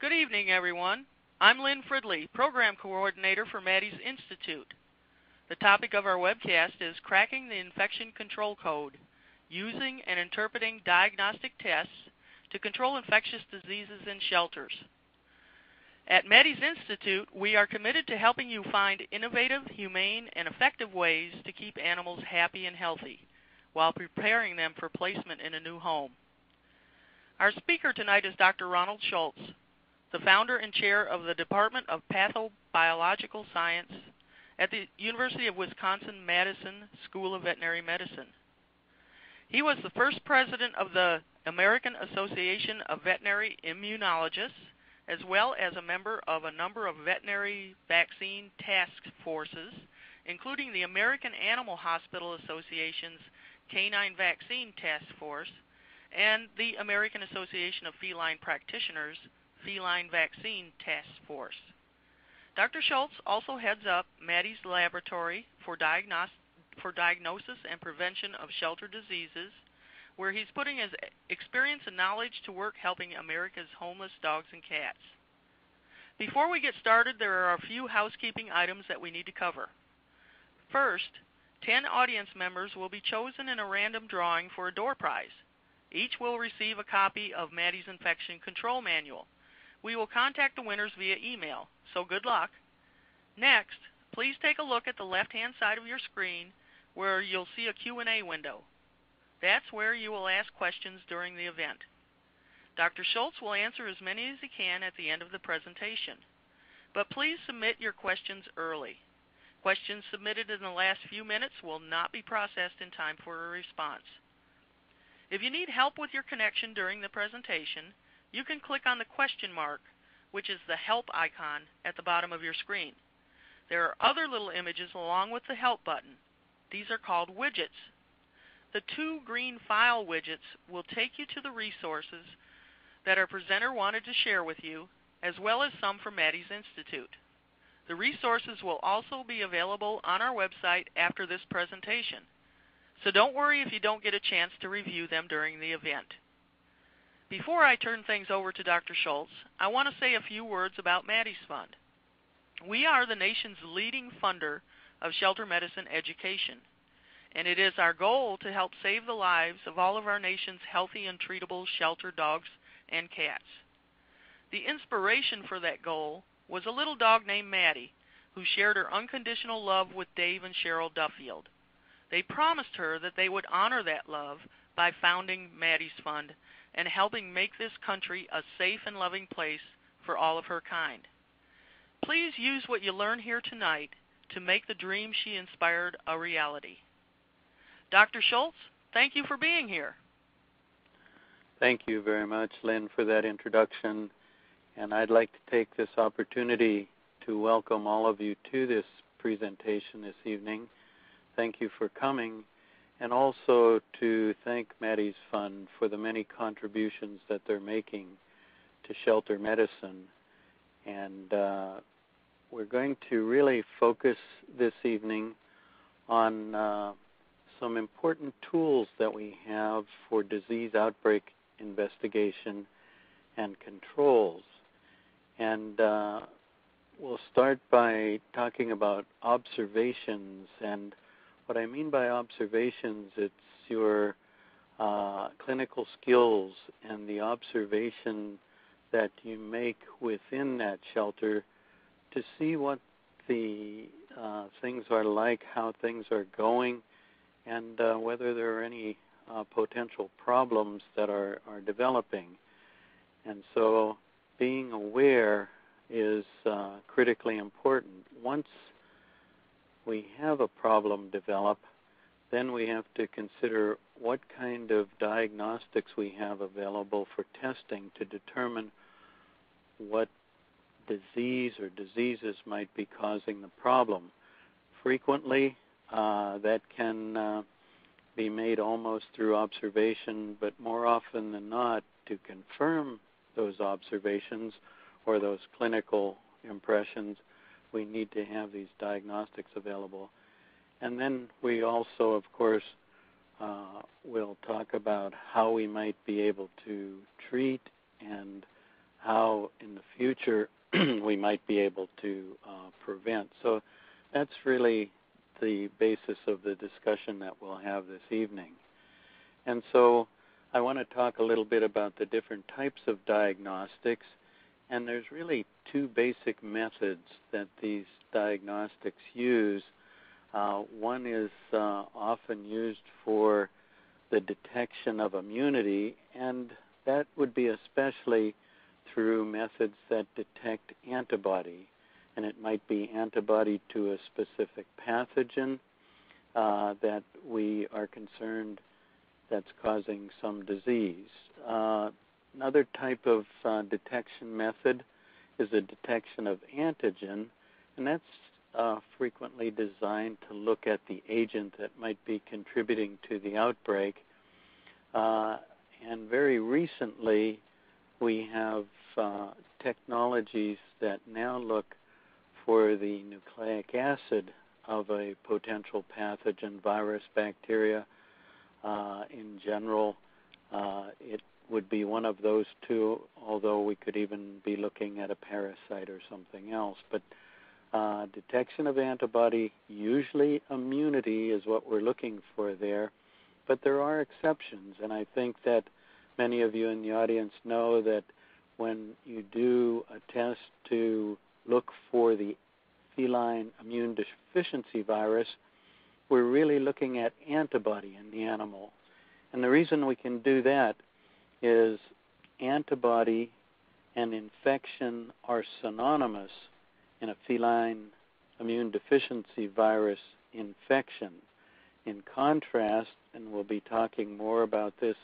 Good evening, everyone. I'm Lynn Fridley, Program Coordinator for Maddie's Institute. The topic of our webcast is Cracking the Infection Control Code, Using and Interpreting Diagnostic Tests to Control Infectious Diseases in Shelters. At Maddie's Institute, we are committed to helping you find innovative, humane, and effective ways to keep animals happy and healthy while preparing them for placement in a new home. Our speaker tonight is Dr. Ronald Schultz, the founder and chair of the Department of Pathobiological Science at the University of Wisconsin-Madison School of Veterinary Medicine. He was the first president of the American Association of Veterinary Immunologists, as well as a member of a number of veterinary vaccine task forces, including the American Animal Hospital Association's Canine Vaccine Task Force and the American Association of Feline Practitioners Feline Vaccine Task Force. Dr. Schultz also heads up Maddie's Laboratory for, Diagnos- for Diagnosis and Prevention of Shelter Diseases, where he's putting his experience and knowledge to work helping America's homeless dogs and cats. Before we get started, there are a few housekeeping items that we need to cover. First, 10 audience members will be chosen in a random drawing for a door prize. Each will receive a copy of Maddie's Infection Control Manual. We will contact the winners via email, so good luck. Next, please take a look at the left-hand side of your screen where you'll see a Q&A window. That's where you will ask questions during the event. Dr. Schultz will answer as many as he can at the end of the presentation. But please submit your questions early. Questions submitted in the last few minutes will not be processed in time for a response. If you need help with your connection during the presentation, you can click on the question mark, which is the help icon at the bottom of your screen. There are other little images along with the help button. These are called widgets. The two green file widgets will take you to the resources that our presenter wanted to share with you, as well as some from Maddie's Institute. The resources will also be available on our website after this presentation, so don't worry if you don't get a chance to review them during the event. Before I turn things over to Dr. Schultz, I want to say a few words about Maddie's Fund. We are the nation's leading funder of shelter medicine education, and it is our goal to help save the lives of all of our nation's healthy and treatable shelter dogs and cats. The inspiration for that goal was a little dog named Maddie, who shared her unconditional love with Dave and Cheryl Duffield. They promised her that they would honor that love by founding Maddie's Fund and helping make this country a safe and loving place for all of her kind. Please use what you learn here tonight to make the dream she inspired a reality. Dr. Schultz, thank you for being here. Thank you very much, Lynn, for that introduction. And I'd like to take this opportunity to welcome all of you to this presentation this evening. Thank you for coming and also to thank Maddie's Fund for the many contributions that they're making to shelter medicine. And uh, we're going to really focus this evening on uh, some important tools that we have for disease outbreak investigation and controls. And uh, we'll start by talking about observations and what I mean by observations, it's your uh, clinical skills and the observation that you make within that shelter to see what the uh, things are like, how things are going, and uh, whether there are any uh, potential problems that are, are developing. And so being aware is uh, critically important. Once we have a problem develop, then we have to consider what kind of diagnostics we have available for testing to determine what disease or diseases might be causing the problem. Frequently, uh, that can uh, be made almost through observation, but more often than not, to confirm those observations or those clinical impressions, we need to have these diagnostics available. And then we also, of course, uh, will talk about how we might be able to treat and how in the future we might be able to uh, prevent. So that's really the basis of the discussion that we'll have this evening. And so I want to talk a little bit about the different types of diagnostics. And there's really two basic methods that these diagnostics use. Uh, one is uh, often used for the detection of immunity, and that would be especially through methods that detect antibody. And it might be antibody to a specific pathogen uh, that we are concerned that's causing some disease. Another type of uh, detection method is a detection of antigen, and that's uh, frequently designed to look at the agent that might be contributing to the outbreak. Uh, and very recently, we have uh, technologies that now look for the nucleic acid of a potential pathogen, virus, bacteria. Uh, in general, uh, it would be one of those two, although we could even be looking at a parasite or something else. But uh, detection of antibody, usually immunity is what we're looking for there, but there are exceptions, and I think that many of you in the audience know that when you do a test to look for the feline immune deficiency virus, we're really looking at antibody in the animal. And the reason we can do that is antibody and infection are synonymous in a feline immune deficiency virus infection. In contrast, and we'll be talking more about this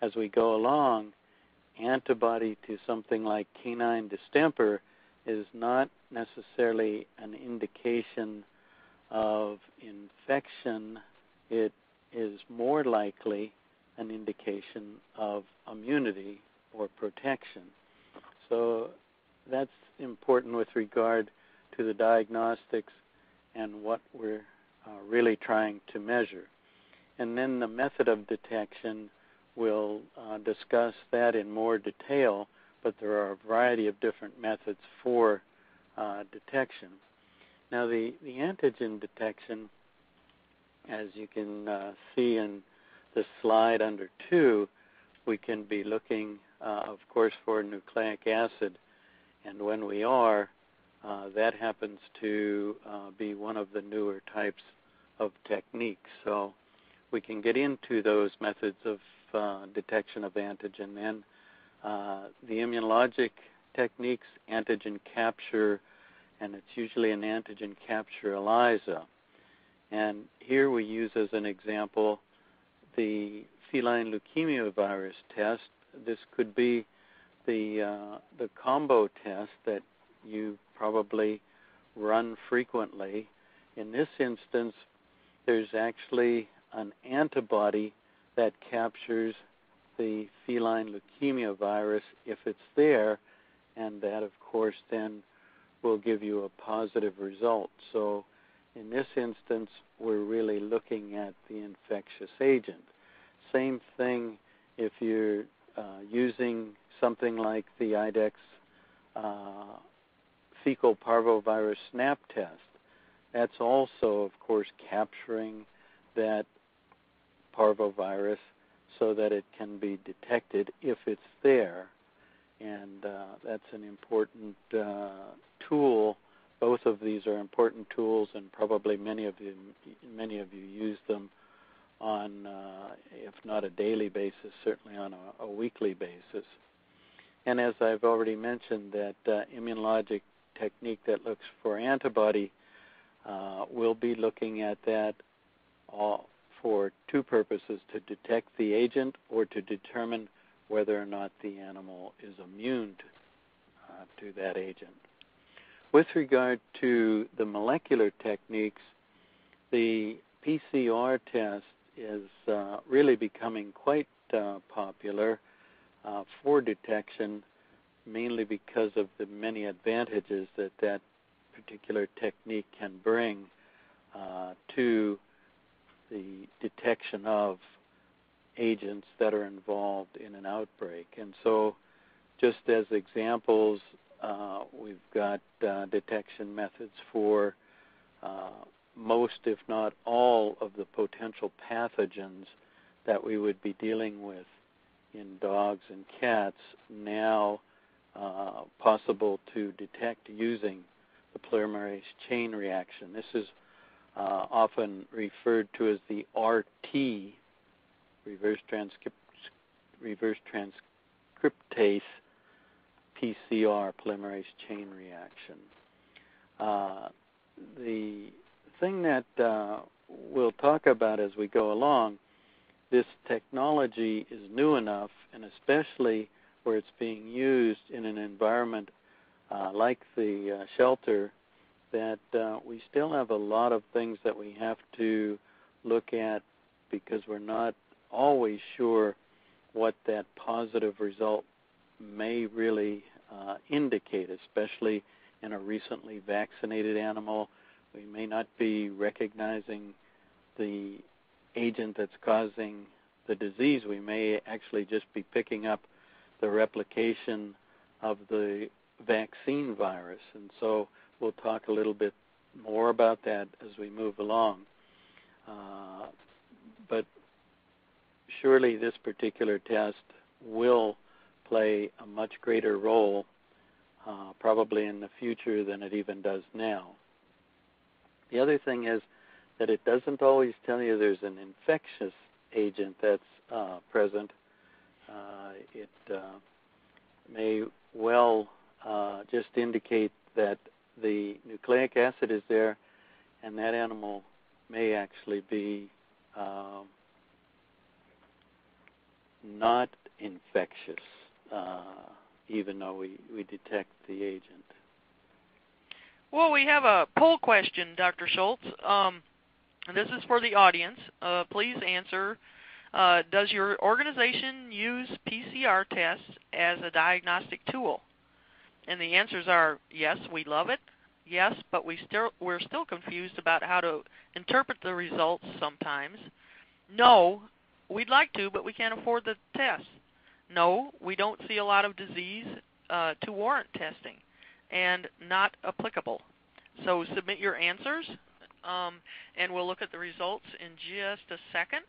as we go along, antibody to something like canine distemper is not necessarily an indication of infection. It is more likely an indication of immunity or protection. So that's important with regard to the diagnostics and what we're uh, really trying to measure. And then the method of detection, we'll uh, discuss that in more detail, but there are a variety of different methods for uh, detection. Now, the, the antigen detection, as you can uh, see in the slide under two, we can be looking, uh, of course, for nucleic acid. And when we are, uh, that happens to uh, be one of the newer types of techniques. So we can get into those methods of uh, detection of antigen. And uh, the immunologic techniques, antigen capture, and it's usually an antigen capture ELISA. And here we use as an example the feline leukemia virus test. This could be the uh, the combo test that you probably run frequently. In this instance, there's actually an antibody that captures the feline leukemia virus if it's there, and that, of course, then will give you a positive result. So, in this instance, we're really looking at the infectious agent. Same thing if you're uh, using something like the IDEXX uh, fecal parvovirus SNAP test. That's also, of course, capturing that parvovirus so that it can be detected if it's there. And uh, that's an important uh, tool. Both of these are important tools, and probably many of you, many of you use them on, uh, if not a daily basis, certainly on a, a, weekly basis. And as I've already mentioned, that uh, immunologic technique that looks for antibody, uh, we'll be looking at that for two purposes to detect the agent or to determine whether or not the animal is immune to, uh, to that agent. With regard to the molecular techniques, the PCR test is uh, really becoming quite uh, popular uh, for detection mainly because of the many advantages that that particular technique can bring uh, to the detection of agents that are involved in an outbreak. And so, just as examples, uh, we've got uh, detection methods for uh, most, if not all, of the potential pathogens that we would be dealing with in dogs and cats now uh, possible to detect using the polymerase chain reaction. This is uh, often referred to as the RT, reverse, transcript, reverse transcriptase PCR, polymerase chain reaction. Uh, the thing that uh, we'll talk about as we go along, this technology is new enough, and especially where it's being used in an environment uh, like the uh, shelter, that uh, we still have a lot of things that we have to look at because we're not always sure what that positive result may really uh, indicate, especially in a recently vaccinated animal. We may not be recognizing the agent that's causing the disease. We may actually just be picking up the replication of the vaccine virus. And so we'll talk a little bit more about that as we move along. Uh, but surely this particular test will play a much greater role uh, probably in the future than it even does now. The other thing is that it doesn't always tell you there's an infectious agent that's uh, present. Uh, it uh, may well uh, just indicate that the nucleic acid is there, and that animal may actually be um, not infectious, uh, even though we, we detect the agent. Well, we have a poll question, Dr. Schultz. Um, this is for the audience. Uh, please answer. Uh, does your organization use PCR tests as a diagnostic tool? And the answers are yes, we love it. Yes, but we still we're still confused about how to interpret the results sometimes. No, we'd like to, but we can't afford the test. No, we don't see a lot of disease uh, to warrant testing, and not applicable. So submit your answers, um, and we'll look at the results in just a second.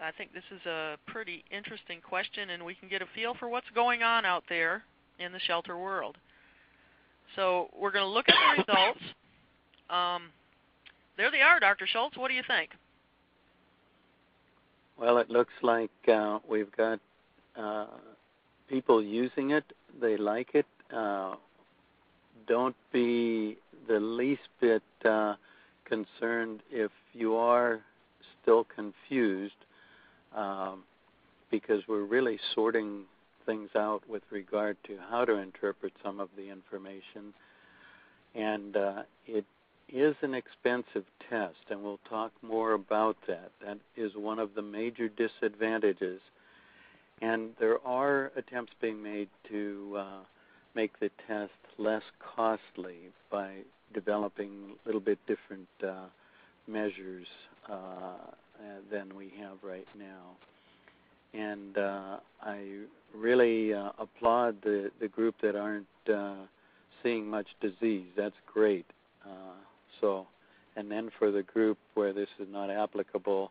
I think this is a pretty interesting question, and we can get a feel for what's going on out there in the shelter world. So we're going to look at the results. Um, there they are, Dr. Schultz. What do you think? Well, it looks like uh, we've got uh, people using it. They like it. Uh, don't be the least bit uh, concerned if you are still confused, um, because we're really sorting things out with regard to how to interpret some of the information. And uh, it is an expensive test, and we'll talk more about that. That is one of the major disadvantages. And there are attempts being made to uh, make the test less costly by developing a little bit different uh, measures uh, than we have right now and uh, I really uh, applaud the the group that aren't uh, seeing much disease. That's great. Uh, so, and then for the group where this is not applicable,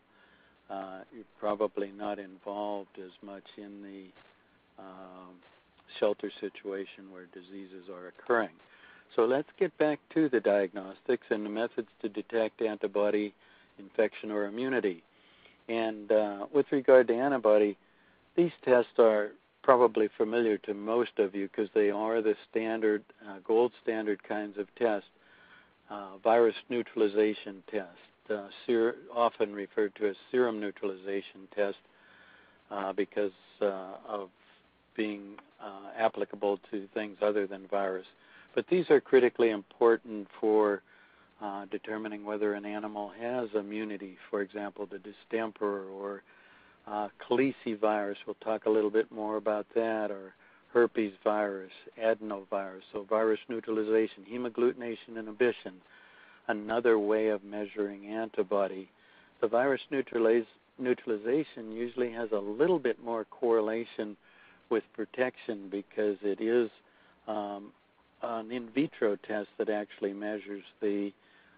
uh, you're probably not involved as much in the um, shelter situation where diseases are occurring. So let's get back to the diagnostics and the methods to detect antibody infection or immunity. And uh, with regard to antibody, these tests are probably familiar to most of you because they are the standard, uh, gold standard kinds of tests. Uh, virus neutralization test, uh, ser- often referred to as serum neutralization test, uh, because uh, of being uh, applicable to things other than virus. But these are critically important for determining whether an animal has immunity, for example, to distemper or uh, virus. We'll talk a little bit more about that, or herpes virus, adenovirus. So virus neutralization, hemagglutination inhibition, another way of measuring antibody. The virus neutraliz- neutralization usually has a little bit more correlation with protection because it is um, an in vitro test that actually measures the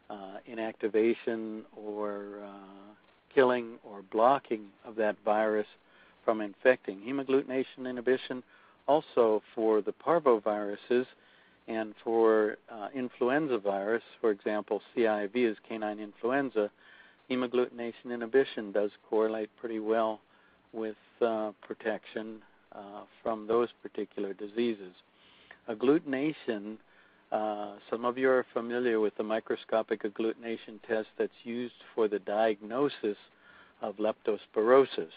uh, inactivation or uh, killing or blocking of that virus from infecting. Hemagglutination inhibition also for the parvoviruses and for uh, influenza virus, for example, CIV is canine influenza, hemagglutination inhibition does correlate pretty well with uh, protection uh, from those particular diseases. Agglutination, uh, some of you are familiar with the microscopic agglutination test that's used for the diagnosis of leptospirosis.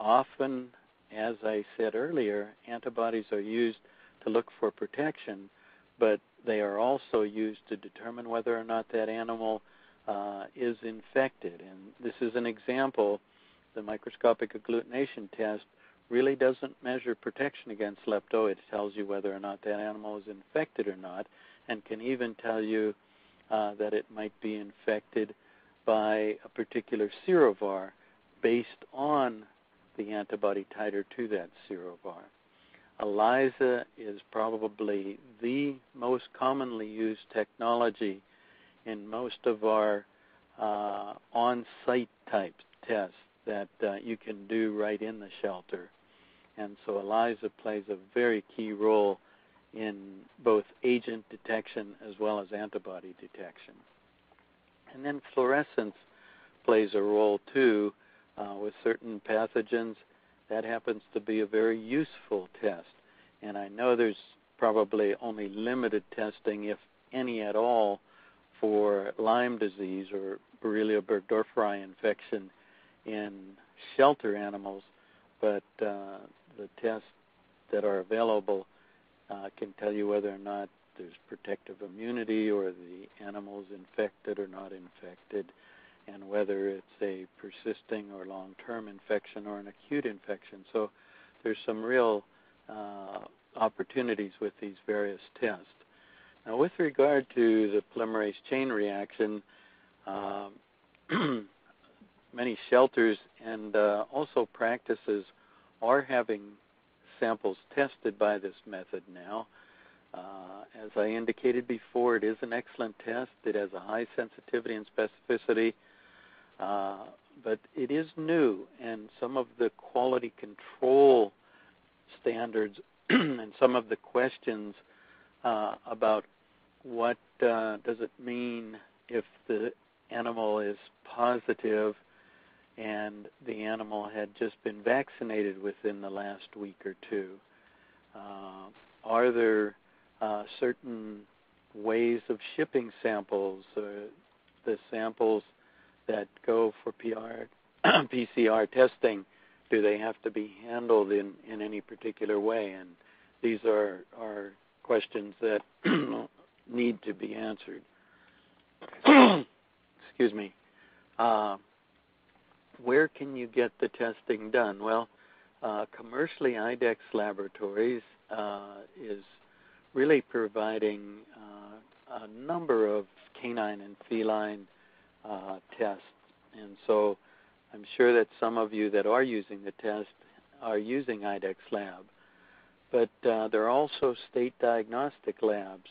Often, as I said earlier, antibodies are used to look for protection, but they are also used to determine whether or not that animal uh, is infected. And this is an example. The microscopic agglutination test really doesn't measure protection against lepto. It tells you whether or not that animal is infected or not, and can even tell you uh, that it might be infected by a particular serovar based on the antibody titer to that serovar. ELISA is probably the most commonly used technology in most of our uh, on site type tests that uh, you can do right in the shelter. And so ELISA plays a very key role in both agent detection as well as antibody detection. And then fluorescence plays a role too uh, with certain pathogens. That happens to be a very useful test. And I know there's probably only limited testing, if any at all, for Lyme disease or Borrelia burgdorferi infection in shelter animals, but uh, the tests that are available uh, can tell you whether or not there's protective immunity or the animal's infected or not infected, and whether it's a persisting or long term infection or an acute infection. So there's some real uh, opportunities with these various tests. Now, with regard to the polymerase chain reaction, uh, many shelters and uh, also practices are having samples tested by this method now. Uh, as I indicated before, it is an excellent test. It has a high sensitivity and specificity, uh, but it is new, and some of the quality control standards and some of the questions uh, about what uh, does it mean if the animal is positive and the animal had just been vaccinated within the last week or two. Uh, are there uh, certain ways of shipping samples? Uh, the samples that go for PR, PCR testing, do they have to be handled in, in any particular way? And these are, are questions that need to be answered. Excuse me. Uh, where can you get the testing done? Well, uh, commercially, IDEXX Laboratories uh, is really providing uh, a number of canine and feline uh, tests. And so I'm sure that some of you that are using the test are using IDEXX Lab. But uh, there are also state diagnostic labs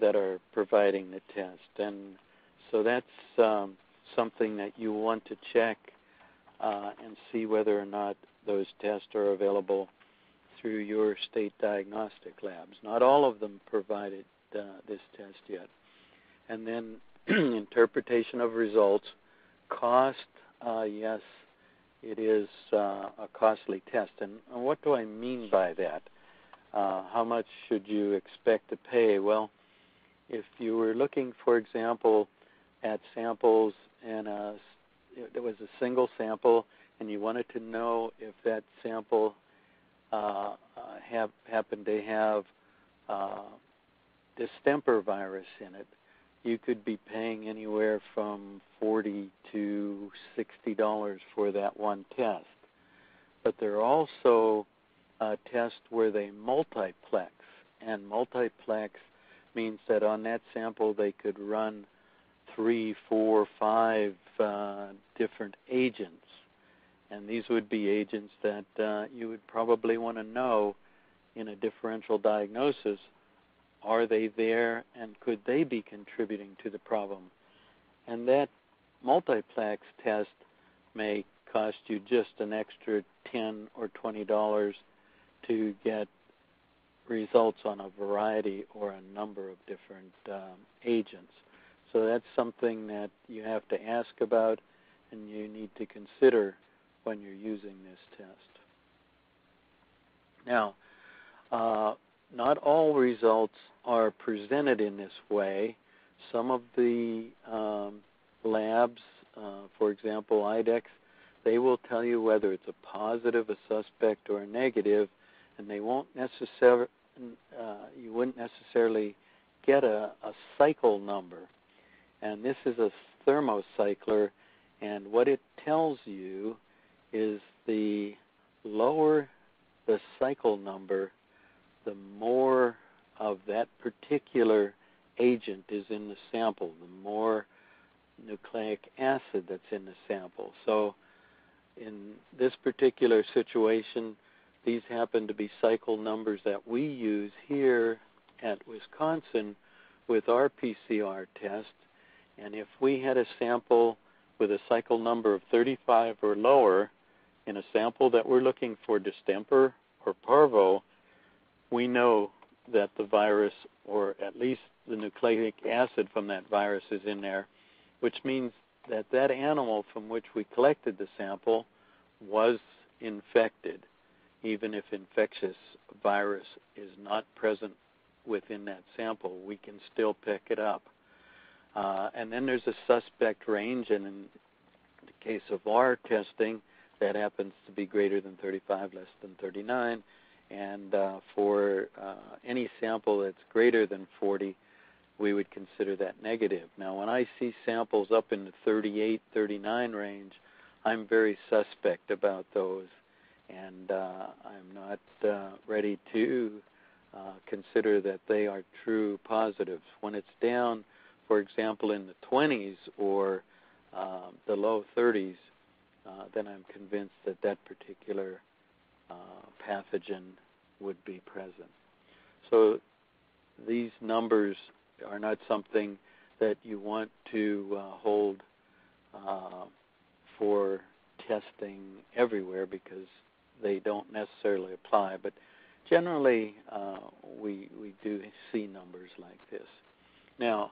that are providing the test. And so that's um, something that you want to check uh, and see whether or not those tests are available through your state diagnostic labs. Not all of them provided uh, this test yet. And then interpretation of results, cost, uh, yes, it is uh, a costly test. And, what do I mean by that? Uh, how much should you expect to pay? Well, if you were looking, for example, at samples and a there was a single sample, and you wanted to know if that sample uh, uh, have, happened to have uh, distemper virus in it, you could be paying anywhere from forty to sixty dollars for that one test. But there are also uh, tests where they multiplex, and multiplex means that on that sample they could run three, four, five uh, different agents. And these would be agents that uh, you would probably want to know in a differential diagnosis. Are they there and could they be contributing to the problem? And that multiplex test may cost you just an extra 10 or 20 dollars to get results on a variety or a number of different um, agents. So that's something that you have to ask about and you need to consider when you're using this test. Now, uh, not all results are presented in this way. Some of the um, labs, uh, for example, IDEXX, they will tell you whether it's a positive, a suspect, or a negative, and they won't necessarily, uh, you wouldn't necessarily get a, a cycle number. And this is a thermocycler, and what it tells you is the lower the cycle number, the more of that particular agent is in the sample, the more nucleic acid that's in the sample. So, in this particular situation, these happen to be cycle numbers that we use here at Wisconsin with our PCR test. And if we had a sample with a cycle number of 35 or lower in a sample that we're looking for distemper or parvo, we know that the virus, or at least the nucleic acid from that virus, is in there, which means that that animal from which we collected the sample was infected, even if infectious virus is not present within that sample, we can still pick it up. Uh, and then there's a suspect range, and in the case of our testing, that happens to be greater than 35, less than 39. And uh, for uh, any sample that's greater than 40, we would consider that negative. Now, when I see samples up in the 38, 39 range, I'm very suspect about those, and uh, I'm not uh, ready to uh, consider that they are true positives. When it's down, for example, in the 20s or uh, the low 30s, uh, then I'm convinced that that particular uh, pathogen would be present. So these numbers are not something that you want to uh, hold uh, for testing everywhere because they don't necessarily apply. But generally, uh, we we do see numbers like this. Now,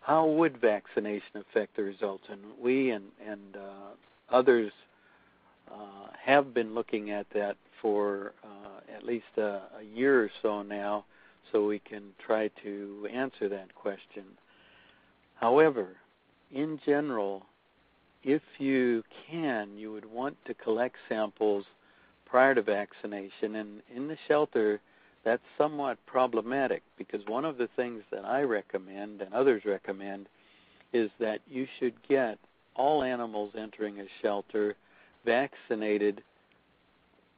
how would vaccination affect the results? And we and and uh, others have been looking at that for uh, at least a, a year or so now, so we can try to answer that question. However, in general, if you can, you would want to collect samples prior to vaccination. And in the shelter, that's somewhat problematic because one of the things that I recommend and others recommend is that you should get all animals entering a shelter vaccinated,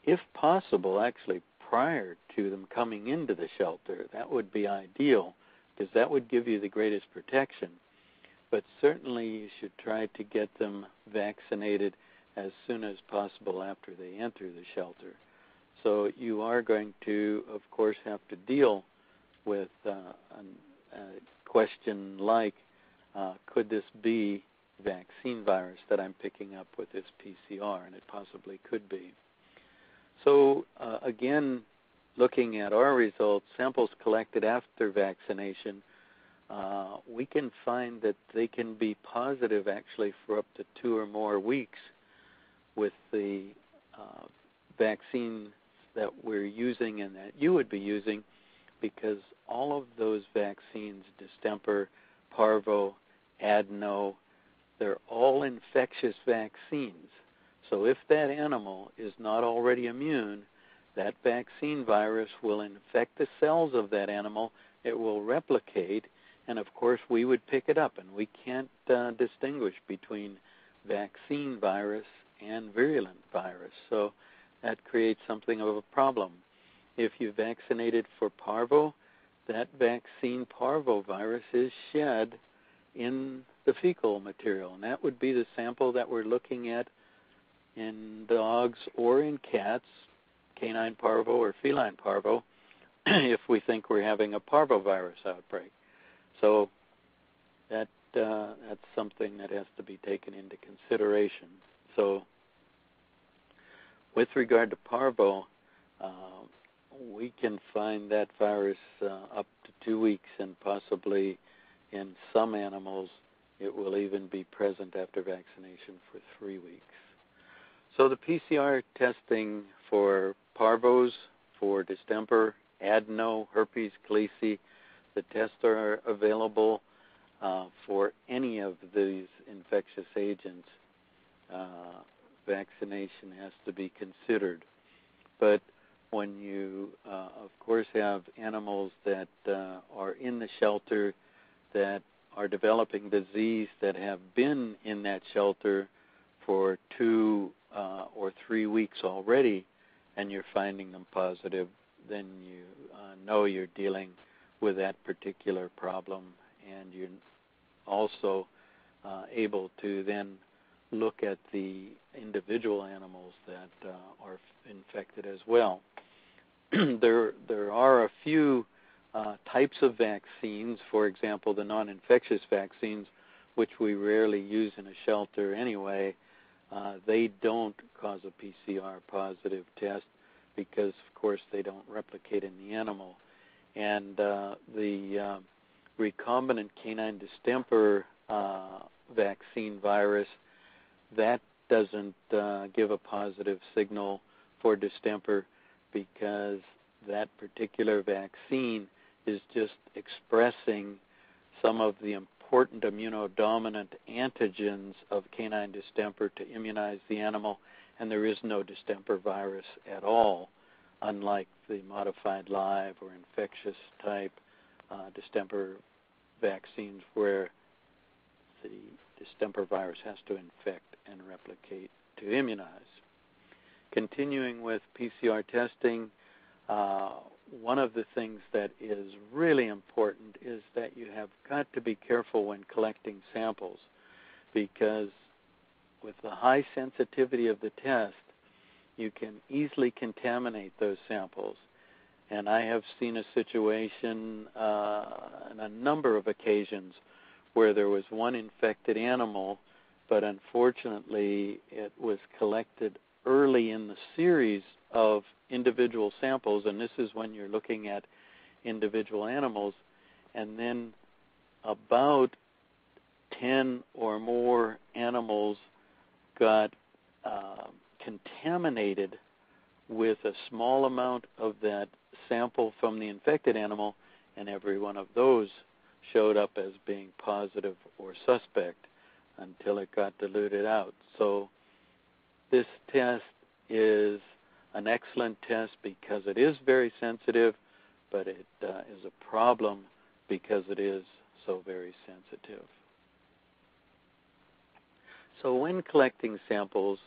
if possible, actually prior to them coming into the shelter. That would be ideal because that would give you the greatest protection. But certainly you should try to get them vaccinated as soon as possible after they enter the shelter. So you are going to, of course, have to deal with uh, a, question like, uh, could this be vaccine virus that I'm picking up with this PCR? And it possibly could be. So uh, again, looking at our results, samples collected after vaccination, uh, we can find that they can be positive actually for up to two or more weeks with the uh, vaccine that we're using and that you would be using because all of those vaccines, distemper, parvo, adeno, they're all infectious vaccines. So if that animal is not already immune, that vaccine virus will infect the cells of that animal. It will replicate, and of course, we would pick it up. And we can't uh, distinguish between vaccine virus and virulent virus. So that creates something of a problem. If you vaccinated for parvo, that vaccine parvovirus is shed in the fecal material, and that would be the sample that we're looking at in dogs or in cats, canine parvo or feline parvo, if we think we're having a parvovirus outbreak. So that uh, that's something that has to be taken into consideration. So with regard to parvo, uh, we can find that virus uh, up to two weeks, and possibly in some animals, it will even be present after vaccination for three weeks. So the PCR testing for parvos, for distemper, adeno, herpes, calici, the tests are available uh, for any of these infectious agents. Uh, vaccination has to be considered. But when you, uh, of course, have animals that uh, are in the shelter that are developing disease that have been in that shelter for two uh, or three weeks already, and you're finding them positive, then you uh, know you're dealing with that particular problem, and you're also uh, able to then look at the individual animals that uh, are infected as well. there, there are a few uh, types of vaccines, for example, the non-infectious vaccines, which we rarely use in a shelter anyway. Uh, they don't cause a PCR positive test because, of course, they don't replicate in the animal. And uh, the uh, recombinant canine distemper uh, vaccine virus that doesn't uh, give a positive signal for distemper because that particular vaccine is just expressing some of the important immunodominant antigens of canine distemper to immunize the animal, and there is no distemper virus at all, unlike the modified live or infectious type uh, distemper vaccines where the distemper virus has to infect and replicate to immunize. Continuing with PCR testing, uh, one of the things that is really important is that you have got to be careful when collecting samples because with the high sensitivity of the test, you can easily contaminate those samples. And I have seen a situation uh, on a number of occasions where there was one infected animal, but unfortunately it was collected early in the series of individual samples, and this is when you're looking at individual animals, and then about 10 or more animals got uh, contaminated with a small amount of that sample from the infected animal, and every one of those showed up as being positive or suspect until it got diluted out. So this test is an excellent test because it is very sensitive, but it uh, is a problem because it is so very sensitive. So when collecting samples,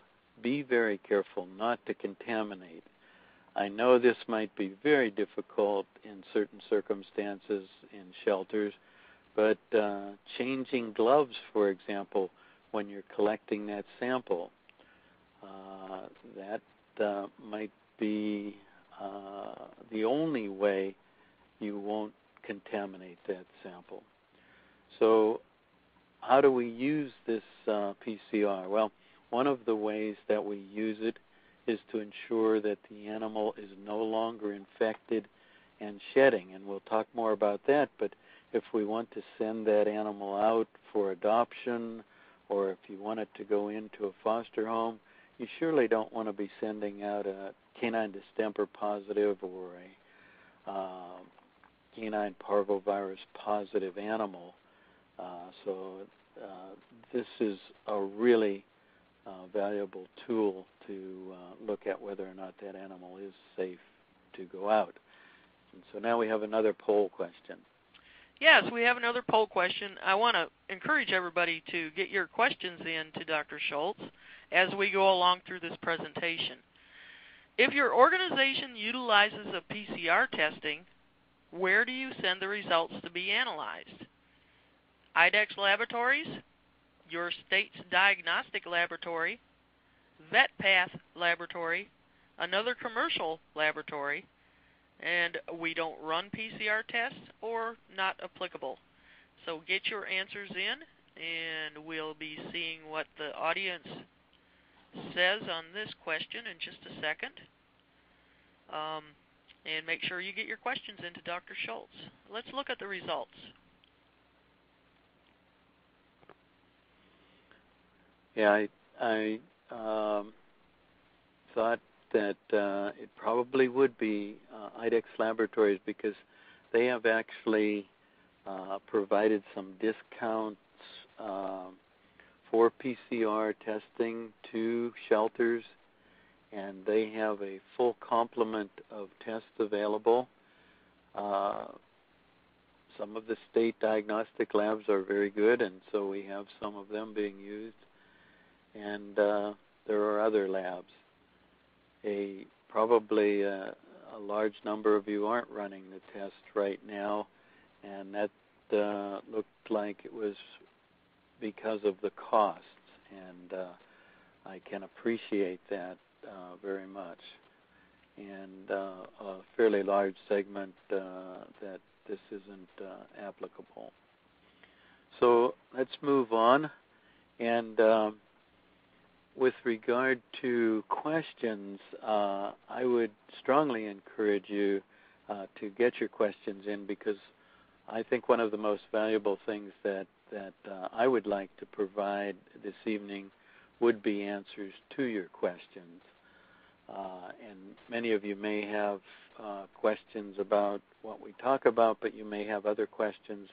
be very careful not to contaminate. I know this might be very difficult in certain circumstances in shelters, but uh, changing gloves, for example, when you're collecting that sample, uh, that uh, might be uh, the only way you won't contaminate that sample. So, how do we use this uh, PCR? Well, one of the ways that we use it is to ensure that the animal is no longer infected and shedding, and we'll talk more about that. But if we want to send that animal out for adoption, or if you want it to go into a foster home, you surely don't want to be sending out a canine distemper positive or a uh, canine parvovirus positive animal. Uh, so uh, this is a really uh, valuable tool to uh, look at whether or not that animal is safe to go out. And so now we have another poll question. Yes, we have another poll question. I want to encourage everybody to get your questions in to Dr. Schultz as we go along through this presentation. If your organization utilizes a PCR testing, where do you send the results to be analyzed? IDEXX Laboratories, your state's diagnostic laboratory, VetPath Laboratory, another commercial laboratory, and we don't run PCR tests or not applicable. So get your answers in, and we'll be seeing what the audience says on this question in just a second. Um, and make sure you get your questions into Dr. Schultz. Let's look at the results. Yeah, I, I um, thought that uh, it probably would be uh, IDEXX Laboratories because they have actually uh, provided some discounts um, for PCR testing to shelters, and they have a full complement of tests available. Uh, some of the state diagnostic labs are very good, and so we have some of them being used. And uh, there are other labs. A probably a, a, large number of you aren't running the test right now, and that uh, looked like it was because of the costs, and uh, I can appreciate that uh, very much. And uh, a fairly large segment uh, that this isn't uh, applicable. So let's move on. And um, with regard to questions, uh, I would strongly encourage you uh, to get your questions in because I think one of the most valuable things that that uh, I would like to provide this evening would be answers to your questions. Uh, and many of you may have uh, questions about what we talk about, but you may have other questions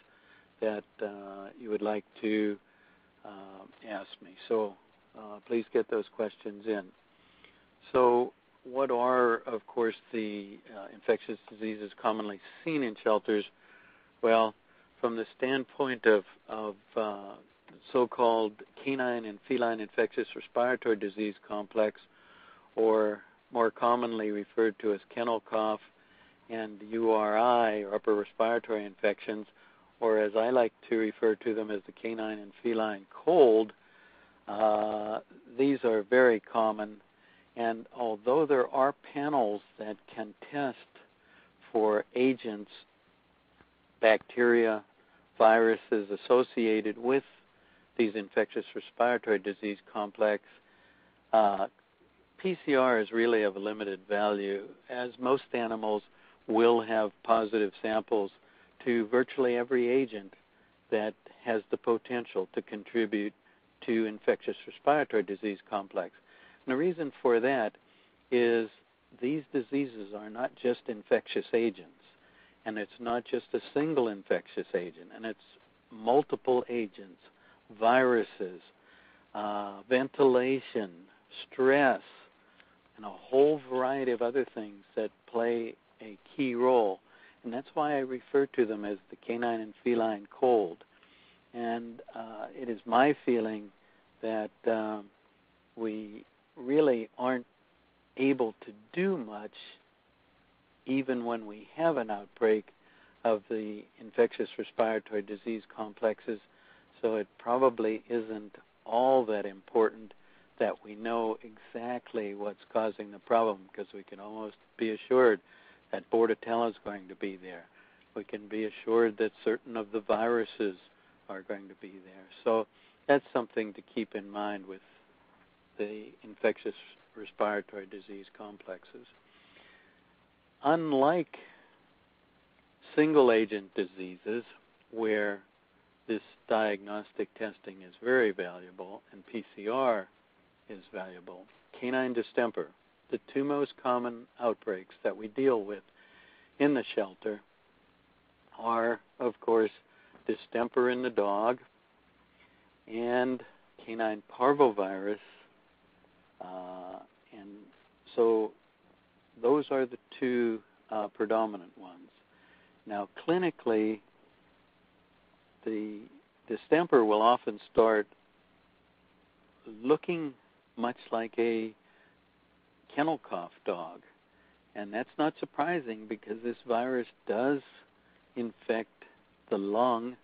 that uh, you would like to ask me. So uh, please get those questions in. So, what are, of course, the infectious diseases commonly seen in shelters? Well, from the standpoint of, of uh, so-called canine and feline infectious respiratory disease complex, or more commonly referred to as kennel cough and URI, or upper respiratory infections, or as I like to refer to them as the canine and feline cold, uh, these are very common. And although there are panels that can test for agents bacteria, viruses associated with these infectious respiratory disease complex, uh, PCR is really of limited value, as most animals will have positive samples to virtually every agent that has the potential to contribute to infectious respiratory disease complex. And the reason for that is these diseases are not just infectious agents and it's not just a single infectious agent, and it's multiple agents, viruses, uh, ventilation, stress, and a whole variety of other things that play a key role. And that's why I refer to them as the canine and feline cold. And uh, it is my feeling that um, we really aren't able to do much even when we have an outbreak of the infectious respiratory disease complexes. So it probably isn't all that important that we know exactly what's causing the problem because we can almost be assured that Bordetella is going to be there. We can be assured that certain of the viruses are going to be there. So that's something to keep in mind with the infectious respiratory disease complexes unlike single agent diseases where this diagnostic testing is very valuable and PCR is valuable, canine distemper, the two most common outbreaks that we deal with in the shelter are, of course, distemper in the dog and canine parvovirus. Uh, and so those are the two uh, predominant ones. Now, clinically, the distemper will often start looking much like a kennel cough dog. And that's not surprising because this virus does infect the lung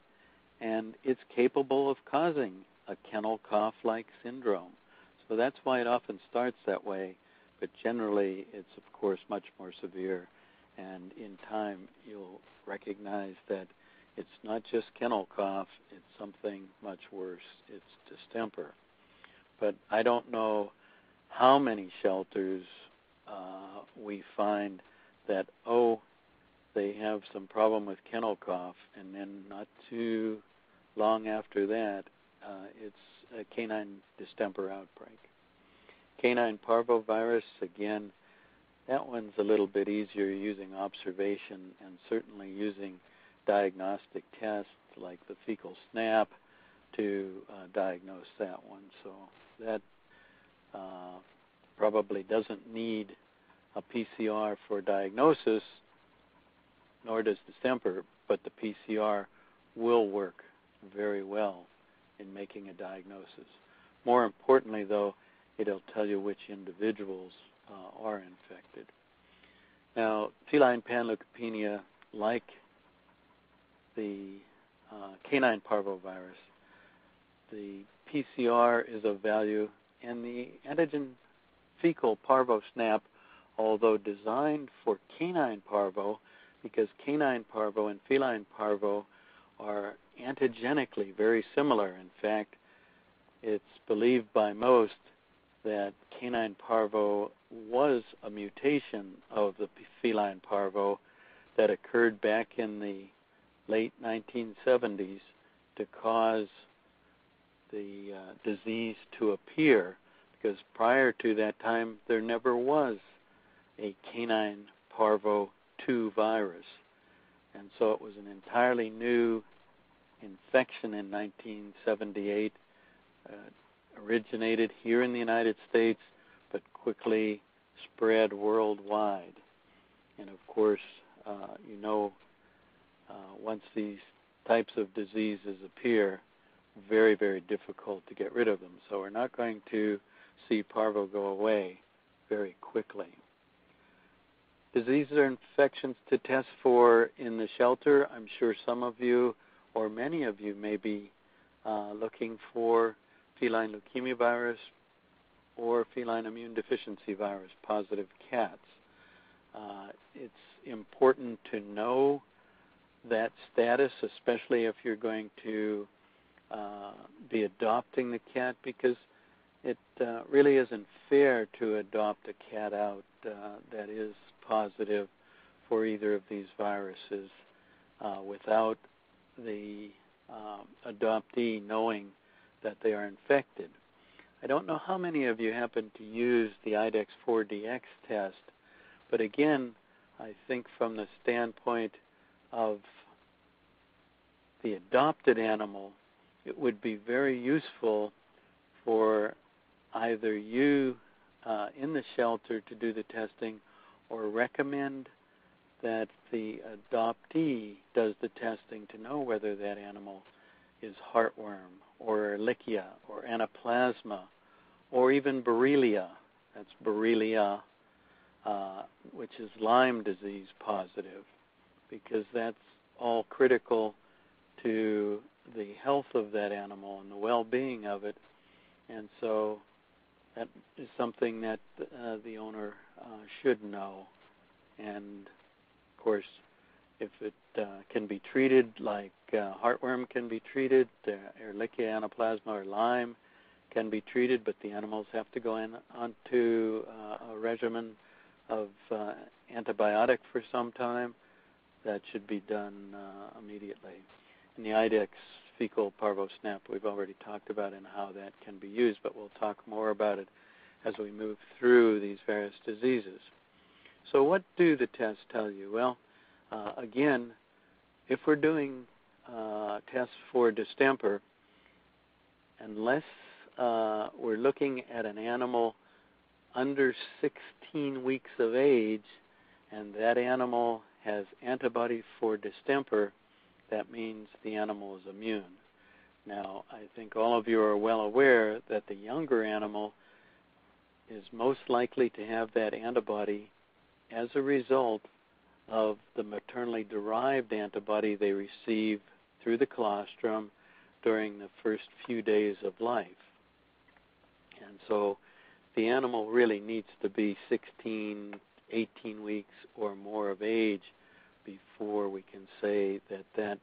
and it's capable of causing a kennel cough like syndrome. So that's why it often starts that way, but generally it's, of course, much more severe. And in time, you'll recognize that it's not just kennel cough, it's something much worse. It's distemper. But I don't know how many shelters uh, we find that, oh, they have some problem with kennel cough, and then not too long after that, uh, it's a canine distemper outbreak. Canine parvovirus, again, that one's a little bit easier using observation and certainly using diagnostic tests like the fecal snap to uh, diagnose that one. So that uh, probably doesn't need a PCR for diagnosis, nor does distemper, but the PCR will work very well in making a diagnosis. More importantly, though, it'll tell you which individuals uh, are infected. Now, feline panleukopenia, like the uh, canine parvovirus, the PCR is of value, and the antigen fecal parvo snap, although designed for canine parvo, because canine parvo and feline parvo are antigenically very similar. In fact, it's believed by most that canine parvo was a mutation of the feline parvo that occurred back in the late 1970s to cause the uh, disease to appear because prior to that time there never was a canine parvo 2 virus. And so it was an entirely new infection in 1978, uh, originated here in the United States, but quickly spread worldwide. And of course, uh, you know, uh, once these types of diseases appear, very, very difficult to get rid of them. So we're not going to see parvo go away very quickly. Diseases or infections to test for in the shelter. I'm sure some of you or many of you may be uh, looking for feline leukemia virus or feline immune deficiency virus positive cats. Uh, it's important to know that status, especially if you're going to uh, be adopting the cat, because it uh, really isn't fair to adopt a cat out uh, that is positive for either of these viruses uh, without the um, adoptee knowing that they are infected. I don't know how many of you happen to use the IDEXX 4DX test, but again, I think from the standpoint of the adopted animal, it would be very useful for either you uh, in the shelter to do the testing or recommend that the adoptee does the testing to know whether that animal is heartworm or Ehrlichia or Anaplasma or even Borrelia. That's Borrelia, uh, which is Lyme disease positive, because that's all critical to the health of that animal and the well-being of it. And so that is something that uh, the owner uh, should know. And of course, if it uh, can be treated like uh, heartworm can be treated, Ehrlichia anaplasma or Lyme can be treated, but the animals have to go in onto uh, a regimen of uh, antibiotic for some time. That should be done immediately. In the IDEXX fecal parvo snap, we've already talked about and how that can be used, but we'll talk more about it as we move through these various diseases. So, what do the tests tell you? Well, uh, again, if we're doing uh, tests for distemper, unless uh, we're looking at an animal under 16 weeks of age and that animal has antibody for distemper, that means the animal is immune. Now, I think all of you are well aware that the younger animal is most likely to have that antibody as a result of the maternally derived antibody they receive through the colostrum during the first few days of life. And so the animal really needs to be 16, 18 weeks or more of age before we can say that that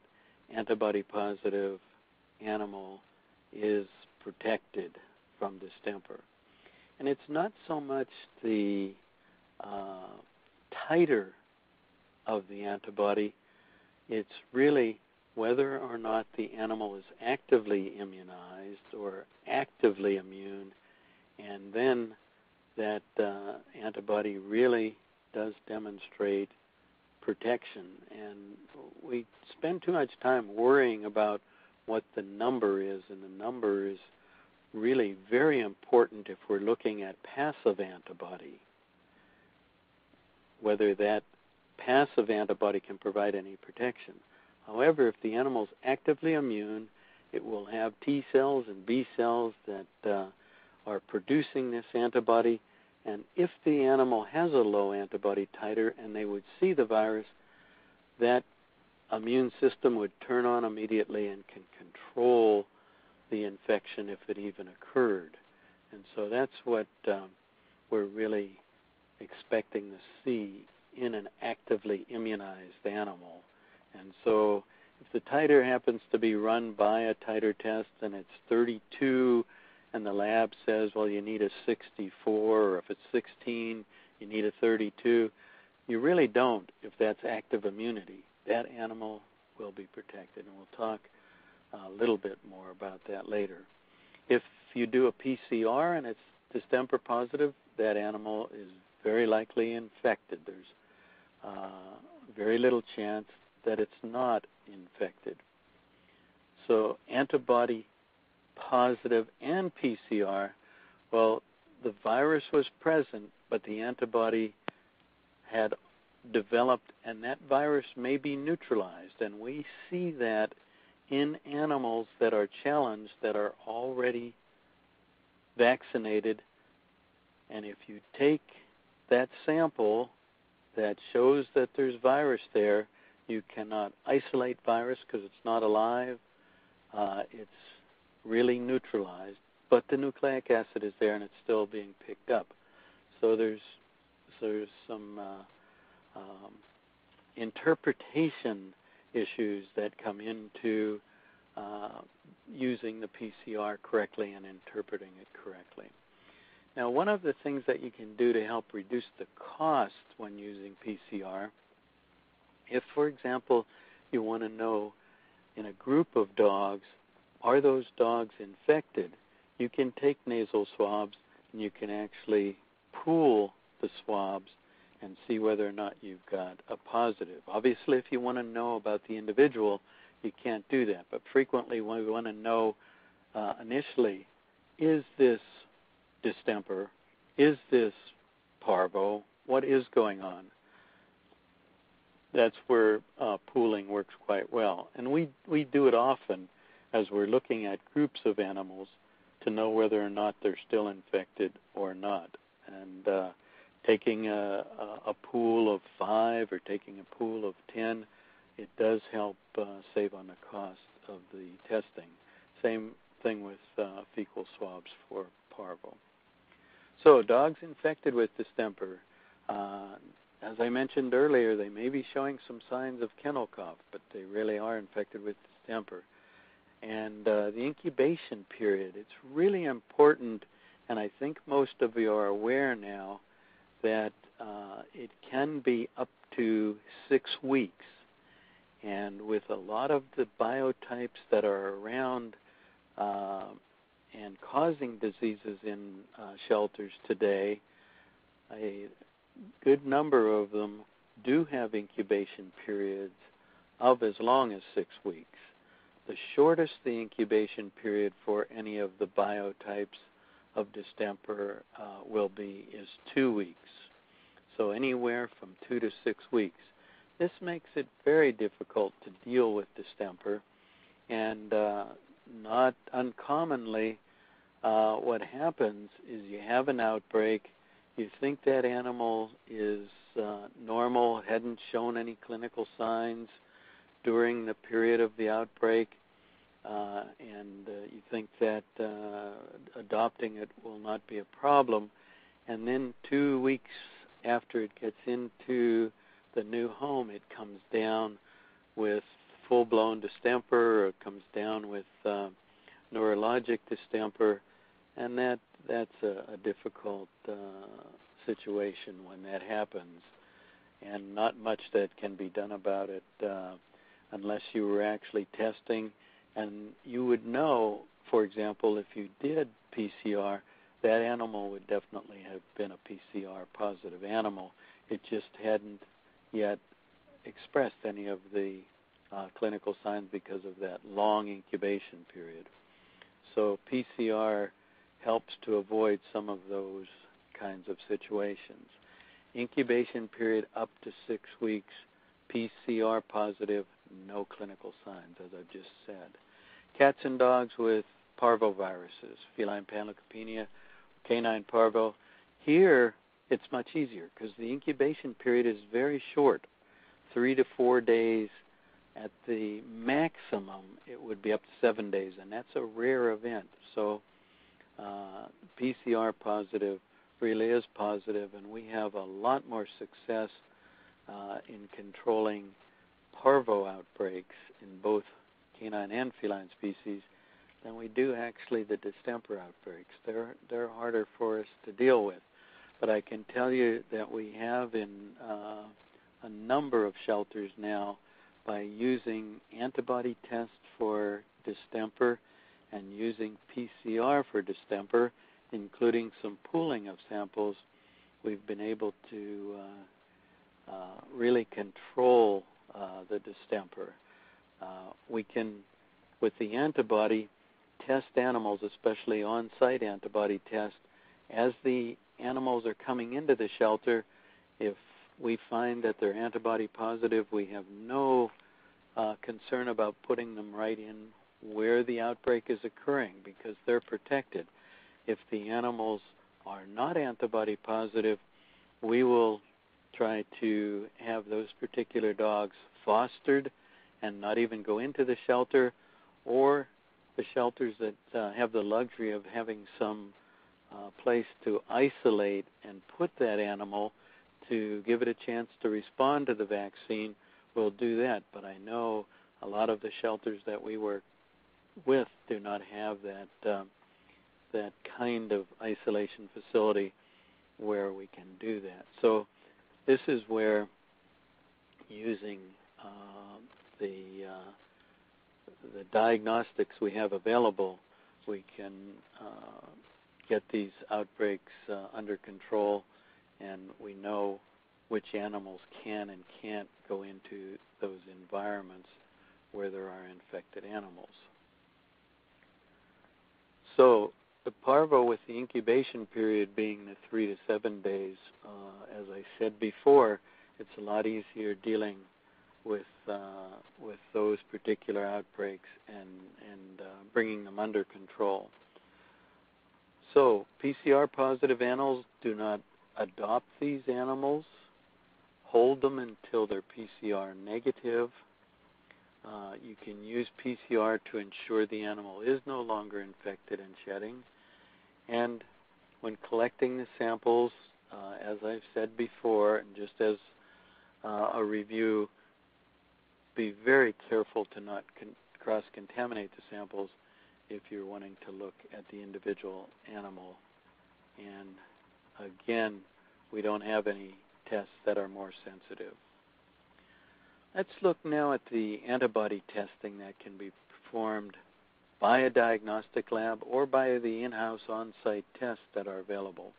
antibody positive animal is protected from distemper. And it's not so much the uh, titer of the antibody, it's really whether or not the animal is actively immunized or actively immune, and then that uh, antibody really does demonstrate protection. And we spend too much time worrying about what the number is, and the number is really very important if we're looking at passive antibody, whether that passive antibody can provide any protection. However, if the animal's actively immune, it will have T cells and B cells that uh, are producing this antibody. And if the animal has a low antibody titer and they would see the virus, that immune system would turn on immediately and can control the infection if it even occurred. And so that's what um, we're really expecting to see in an actively immunized animal. And so if the titer happens to be run by a titer test and it's 32 and the lab says, well, you need a 64, or if it's 16, you need a 32, you really don't if that's active immunity. That animal will be protected, and we'll talk a little bit more about that later. If you do a PCR and it's distemper positive, that animal is very likely infected. There's uh, very little chance that it's not infected. So, antibody positive and PCR, well, the virus was present, but the antibody had developed, and that virus may be neutralized. And we see that in animals that are challenged that are already vaccinated. And if you take that sample that shows that there's virus there, you cannot isolate virus because it's not alive. Uh, it's really neutralized, but the nucleic acid is there and it's still being picked up. So there's so there's some uh, um, interpretation issues that come into uh, using the PCR correctly and interpreting it correctly. Now, one of the things that you can do to help reduce the cost when using PCR, if, for example, you want to know in a group of dogs, are those dogs infected, you can take nasal swabs and you can actually pool the swabs and see whether or not you've got a positive. Obviously, if you want to know about the individual, you can't do that. But frequently, when we want to know uh, initially is this distemper? Is this parvo? What is going on? That's where uh, pooling works quite well. And we, we do it often as we're looking at groups of animals to know whether or not they're still infected or not. And uh, taking a, a, pool of five or taking a pool of ten, it does help uh, save on the cost of the testing. Same thing with uh, fecal swabs for parvo. So, dogs infected with distemper, uh, as I mentioned earlier, they may be showing some signs of kennel cough, but they really are infected with distemper. And uh, the incubation period, it's really important, and I think most of you are aware now that uh, it can be up to six weeks. And with a lot of the biotypes that are around uh, and causing diseases in uh, shelters today, a good number of them do have incubation periods of as long as six weeks. The shortest the incubation period for any of the biotypes of distemper uh, will be is two weeks. So anywhere from two to six weeks. This makes it very difficult to deal with distemper, and uh, not uncommonly, uh, what happens is you have an outbreak, you think that animal is uh, normal, hadn't shown any clinical signs during the period of the outbreak. uh, and uh, you think that uh, adopting it will not be a problem, and then two weeks after it gets into the new home, it comes down with full-blown distemper, or it comes down with uh, neurologic distemper, and that that's a, a difficult uh, situation when that happens, and not much that can be done about it uh, unless you were actually testing, and you would know, for example, if you did PCR, that animal would definitely have been a PCR positive animal. It just hadn't yet expressed any of the uh, clinical signs because of that long incubation period. So PCR helps to avoid some of those kinds of situations. Incubation period up to six weeks, PCR positive, no clinical signs, as I've just said. Cats and dogs with parvoviruses, feline panleukopenia, canine parvo. Here, it's much easier because the incubation period is very short, three to four days. At the maximum, it would be up to seven days, and that's a rare event. So, uh, PCR positive really is positive, and we have a lot more success uh, in controlling parvo outbreaks in both canine and feline species than we do actually the distemper outbreaks. They're they're harder for us to deal with, but I can tell you that we have in uh, a number of shelters now by using antibody tests for distemper and using PCR for distemper including some pooling of samples, we've been able to uh, uh, really control uh, the distemper. Uh, we can, with the antibody, test animals, especially on site antibody test, as the animals are coming into the shelter. If we find that they're antibody positive, we have no uh, concern about putting them right in where the outbreak is occurring because they're protected if the animals are not antibody positive, we will try to have those particular dogs fostered and not even go into the shelter, or the shelters that uh, have the luxury of having some uh, place to isolate and put that animal to give it a chance to respond to the vaccine will do that. But I know a lot of the shelters that we work with do not have that um, that kind of isolation facility where we can do that. So this is where using uh, the uh, the diagnostics we have available, we can uh, get these outbreaks uh, under control, and we know which animals can and can't go into those environments where there are infected animals. So the parvo with the incubation period being the three to seven days, uh, as I said before, it's a lot easier dealing with uh, with those particular outbreaks and and uh, bringing them under control. So PCR positive animals do not adopt these animals. Hold them until they're PCR negative. Uh, you can use PCR to ensure the animal is no longer infected and shedding. And when collecting the samples, uh, as I've said before, and just as uh, a review, be very careful to not con- cross contaminate the samples if you're wanting to look at the individual animal. And again, we don't have any tests that are more sensitive. Let's look now at the antibody testing that can be performed by a diagnostic lab or by the in-house on-site tests that are available.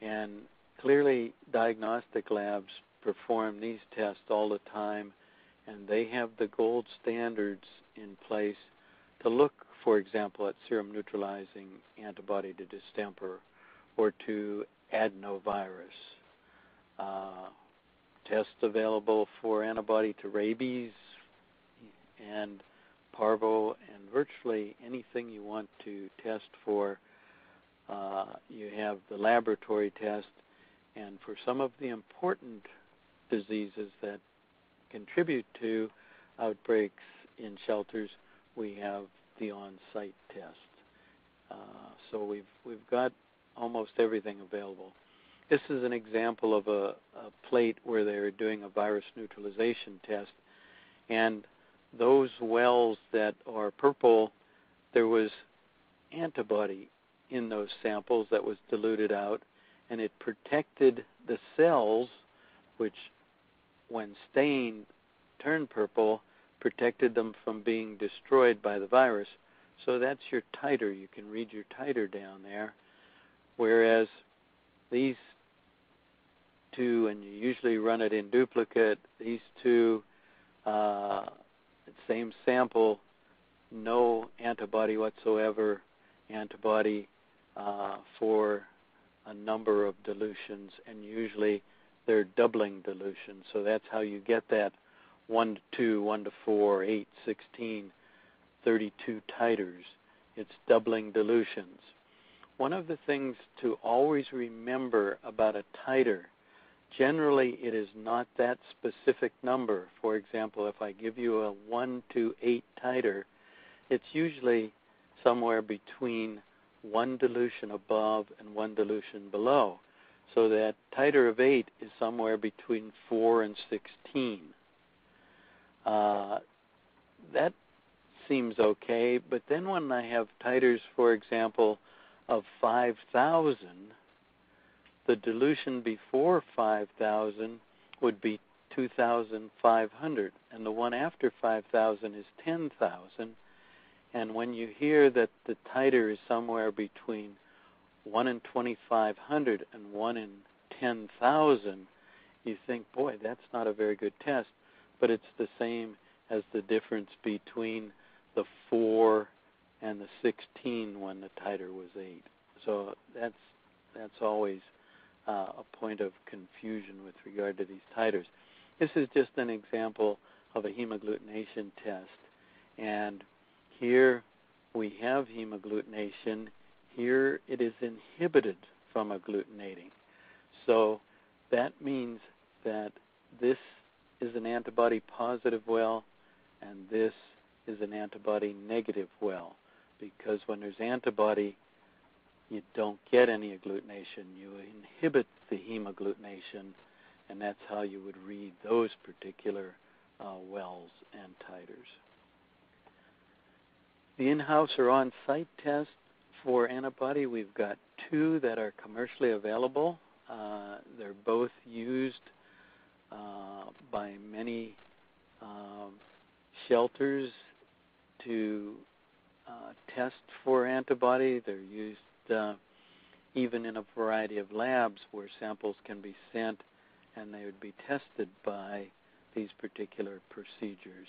And clearly, diagnostic labs perform these tests all the time, and they have the gold standards in place to look, for example, at serum neutralizing antibody to distemper or to adenovirus. Uh, tests available for antibody to rabies and parvo and virtually anything you want to test for. Uh, you have the laboratory test, and for some of the important diseases that contribute to outbreaks in shelters, we have the on-site test. Uh, so we've we've got almost everything available. This is an example of a, a plate where they're doing a virus neutralization test, and those wells that are purple, there was antibody in those samples that was diluted out, and it protected the cells, which, when stained, turn purple, protected them from being destroyed by the virus. So that's your titer. You can read your titer down there. Whereas these two, and you usually run it in duplicate, these two, uh, same sample, no antibody whatsoever, antibody uh, for a number of dilutions, and usually they're doubling dilutions. So that's how you get that 1 to 2, 1 to 4, 8, 16, 32 titers. It's doubling dilutions. One of the things to always remember about a titer, generally it is not that specific number. For example, if I give you a 1 to 8 titer, it's usually somewhere between one dilution above and one dilution below. So that titer of 8 is somewhere between 4 and 16. Uh, that seems okay, but then when I have titers, for example, of 5,000, the dilution before 5,000 would be 2,500, and the one after 5,000 is 10,000. And when you hear that the titer is somewhere between 1 in 2,500 and 1 in 10,000, you think, boy, that's not a very good test. But it's the same as the difference between the 4 and the 16 when the titer was 8. So that's that's always uh, a point of confusion with regard to these titers. This is just an example of a hemagglutination test, and here we have hemagglutination. Here it is inhibited from agglutinating. So that means that this is an antibody positive well, and this is an antibody negative well. Because when there's antibody, you don't get any agglutination. You inhibit the hemagglutination, and that's how you would read those particular uh, wells and titers. The in-house or on-site test for antibody, we've got two that are commercially available. Uh, they're both used uh, by many um, shelters to uh, test for antibody. They're used uh, even in a variety of labs where samples can be sent and they would be tested by these particular procedures.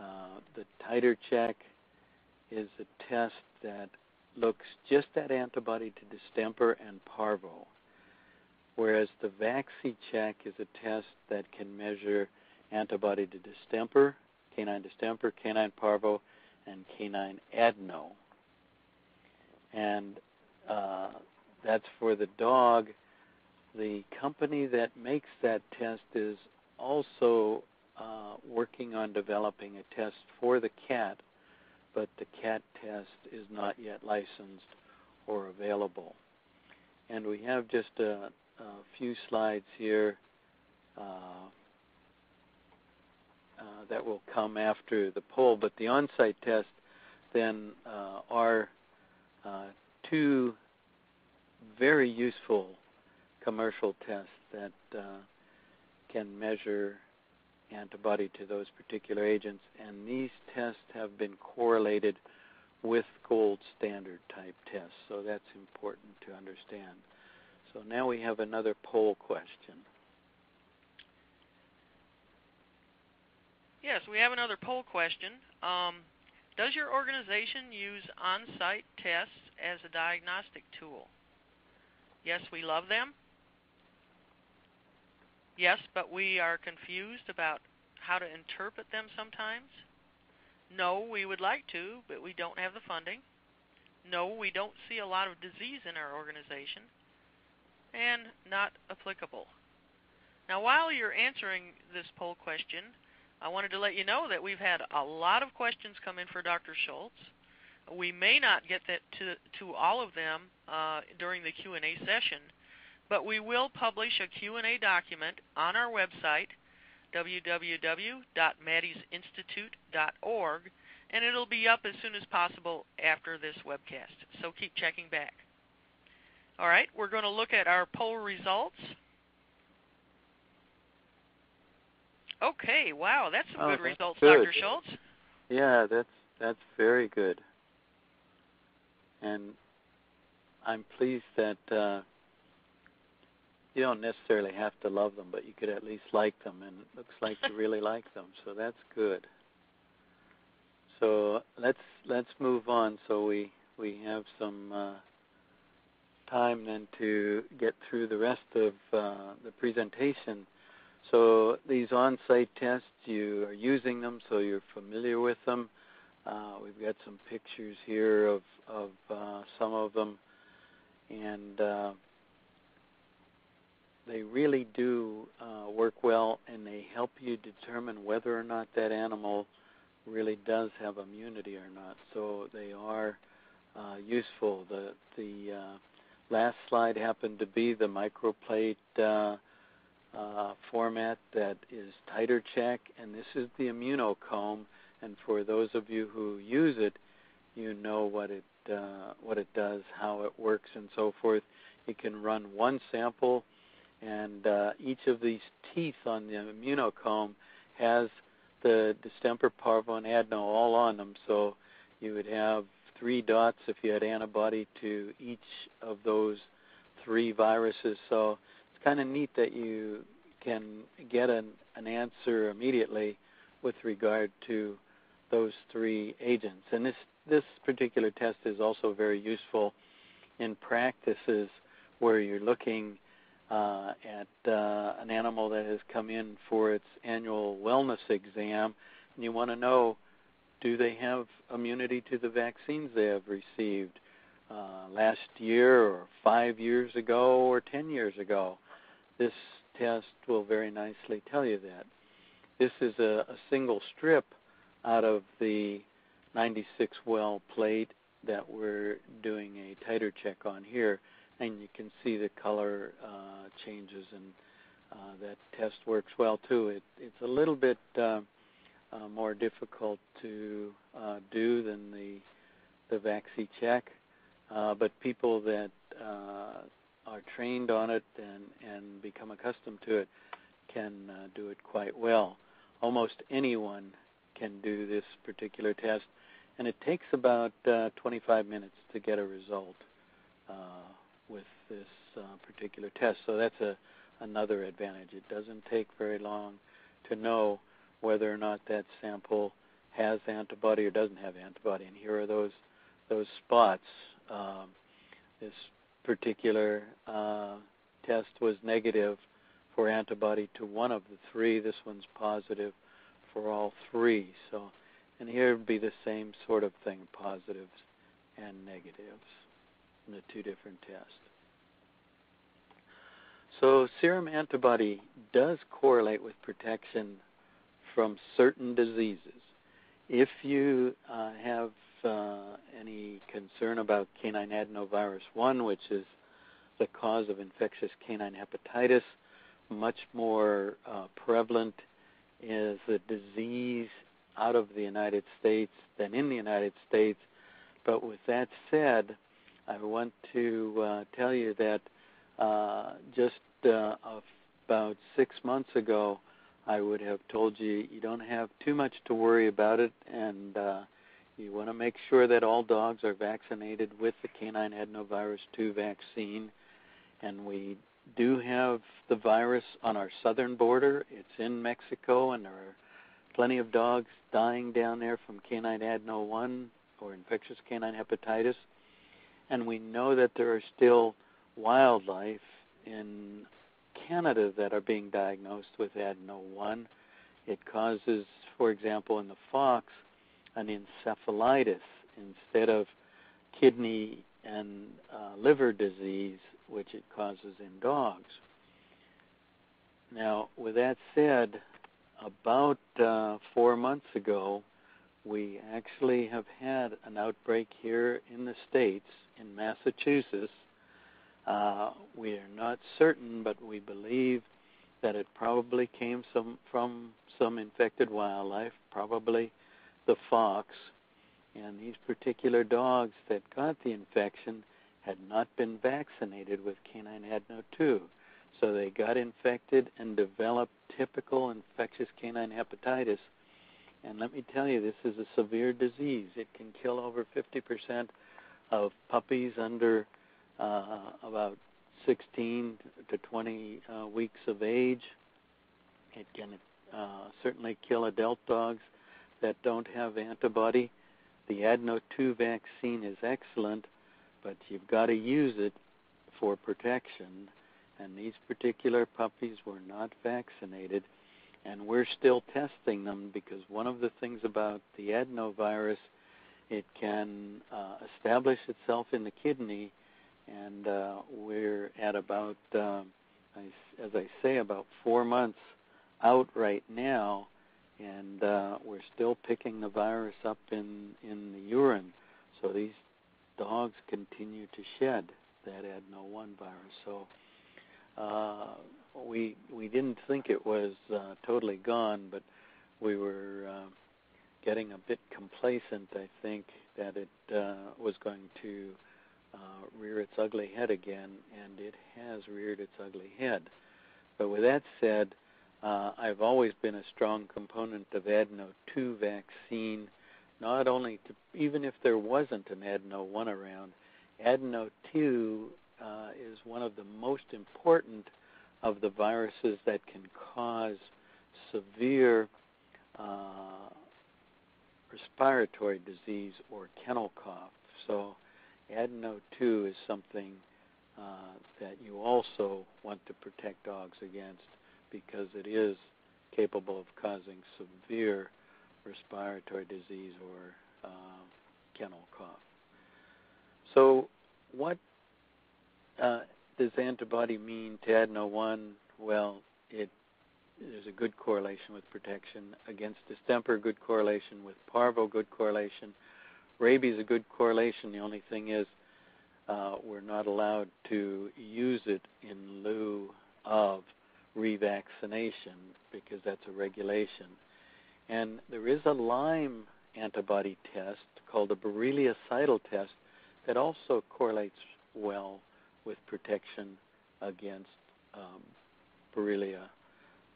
Uh, the titer check is a test that looks just at antibody to distemper and parvo, whereas the VacciCheck is a test that can measure antibody to distemper, canine distemper, canine parvo, and canine adeno. And uh, that's for the dog. The company that makes that test is also uh, working on developing a test for the cat but the CAT test is not yet licensed or available. And we have just a, a few slides here uh, uh, that will come after the poll, but the on-site test then are uh, two very useful commercial tests that uh, can measure antibody to those particular agents, and these tests have been correlated with gold standard type tests, so that's important to understand. So now we have another poll question. Yes, we have another poll question. Um, does your organization use on-site tests as a diagnostic tool? Yes, we love them. Yes, but we are confused about how to interpret them sometimes. No, we would like to, but we don't have the funding. No, we don't see a lot of disease in our organization. And not applicable. Now, while you're answering this poll question, I wanted to let you know that we've had a lot of questions come in for Dr. Schultz. We may not get that to to all of them uh, during the Q&A session, but we will publish a Q&A document on our website www.maddiesinstitute.org and it'll be up as soon as possible after this webcast. So keep checking back. All right, we're going to look at our poll results. Okay, wow, that's some oh, good results, good. Dr. Schultz. Yeah, that's that's very good. And I'm pleased that uh, you don't necessarily have to love them, but you could at least like them, and it looks like you really like them, so that's good. So let's let's move on, so we we have some uh, time then to get through the rest of uh, the presentation. So these on-site tests, you are using them, so you're familiar with them. Uh, we've got some pictures here of, of uh, some of them, and uh, they really do uh, work well, and they help you determine whether or not that animal really does have immunity or not. So they are uh, useful. The the uh, last slide happened to be the microplate format that is titer check, and this is the immunocomb. And for those of you who use it, you know what it uh, what it does, how it works, and so forth. You can run one sample, and uh, each of these teeth on the immunocomb has the distemper, parvo, and adeno all on them. So you would have three dots if you had antibody to each of those three viruses. So it's kind of neat that you can get an, an answer immediately with regard to those three agents. And this this particular test is also very useful in practices where you're looking uh, at uh, an animal that has come in for its annual wellness exam, and you want to know do they have immunity to the vaccines they have received uh, last year or five years ago or ten years ago. This test will very nicely tell you that. This is a, a single strip out of the 96 well plate that we're doing a titer check on here, and you can see the color uh, changes, and uh, that test works well too. It, it's a little bit uh, uh more difficult to uh, do than the the Vaxi check, uh, but people that are trained on it and, and become accustomed to it can do it quite well. Almost anyone can do this particular test, and it takes about uh, 25 minutes to get a result uh, with this uh, particular test. So that's a, another advantage. It doesn't take very long to know whether or not that sample has antibody or doesn't have antibody. And here are those those spots. Um, this particular uh, test was negative for antibody to one of the three. This one's positive for all three. So, and here would be the same sort of thing, positives and negatives in the two different tests. So serum antibody does correlate with protection from certain diseases. If you uh, have uh, any concern about canine adenovirus 1, which is the cause of infectious canine hepatitis, much more uh, prevalent is a disease out of the United States than in the United States. But with that said, I want to uh, tell you that uh, just uh, about six months ago, I would have told you you don't have too much to worry about it, and uh, you want to make sure that all dogs are vaccinated with the canine adenovirus 2 vaccine. And we have the virus on our southern border. It's in Mexico, and there are plenty of dogs dying down there from canine adeno 1 or infectious canine hepatitis. And we know that there are still wildlife in Canada that are being diagnosed with adeno 1. It causes, for example, in the fox, an encephalitis instead of kidney and uh, liver disease, which it causes in dogs. Now, with that said, about uh, four months ago, we actually have had an outbreak here in the States, in Massachusetts. Uh, we are not certain, but we believe that it probably came some, from some infected wildlife, probably the fox. And these particular dogs that got the infection had not been vaccinated with canine adeno 2. So they got infected and developed typical infectious canine hepatitis. And let me tell you, this is a severe disease. It can kill over 50% of puppies under uh, about 16 to 20 uh, weeks of age. It can uh, certainly kill adult dogs that don't have antibody. The Adeno 2 vaccine is excellent, but you've got to use it for protection. And these particular puppies were not vaccinated, and we're still testing them because one of the things about the adenovirus, it can uh, establish itself in the kidney, and uh, we're at about, uh, as I say, about four months out right now, and uh, we're still picking the virus up in in the urine. So these dogs continue to shed that adeno1 virus. So uh, we we didn't think it was uh, totally gone, but we were uh, getting a bit complacent. I think that it uh, was going to uh, rear its ugly head again, and it has reared its ugly head. But with that said, uh, I've always been a strong component of Adeno 2 vaccine, not only to, even if there wasn't an Adeno 1 around, Adeno 2 uh, is one of the most important of the viruses that can cause severe uh, respiratory disease or kennel cough. So, Adeno 2 is something uh, that you also want to protect dogs against because it is capable of causing severe respiratory disease or uh, kennel cough. So, what uh, does antibody mean to adeno 1? Well, it there's a good correlation with protection against distemper, good correlation with parvo, good correlation. Rabies, a good correlation. The only thing is, uh, we're not allowed to use it in lieu of revaccination because that's a regulation. And there is a Lyme antibody test called a Borrelia cidal test that also correlates well with protection against um, Borrelia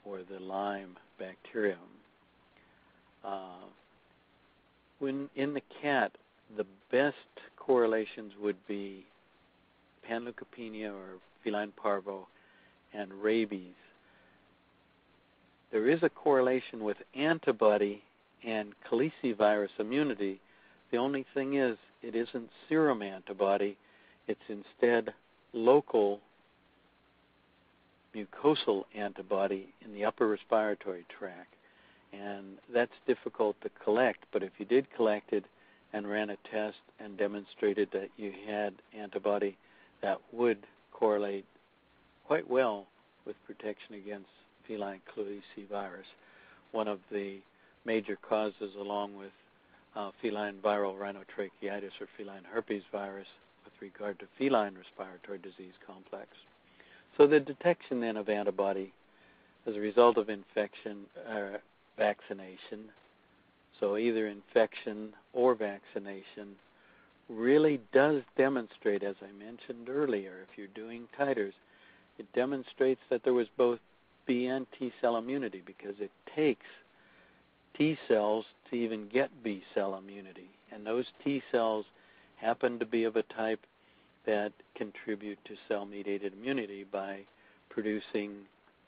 or the Lyme bacterium. Uh, when in the cat, the best correlations would be panleukopenia or feline parvo and rabies there is a correlation with antibody and calicivirus immunity. The only thing is, it isn't serum antibody, it's instead local mucosal antibody in the upper respiratory tract. And that's difficult to collect, but if you did collect it and ran a test and demonstrated that you had antibody, that would correlate quite well with protection against feline calicivirus, one of the major causes, along with uh, feline viral rhinotracheitis or feline herpes virus, with regard to feline respiratory disease complex. So the detection then of antibody as a result of infection, uh, vaccination, so either infection or vaccination, really does demonstrate, as I mentioned earlier, if you're doing titers, it demonstrates that there was both B and T cell immunity because it takes T cells to even get B cell immunity. And those T cells happen to be of a type that contribute to cell mediated immunity by producing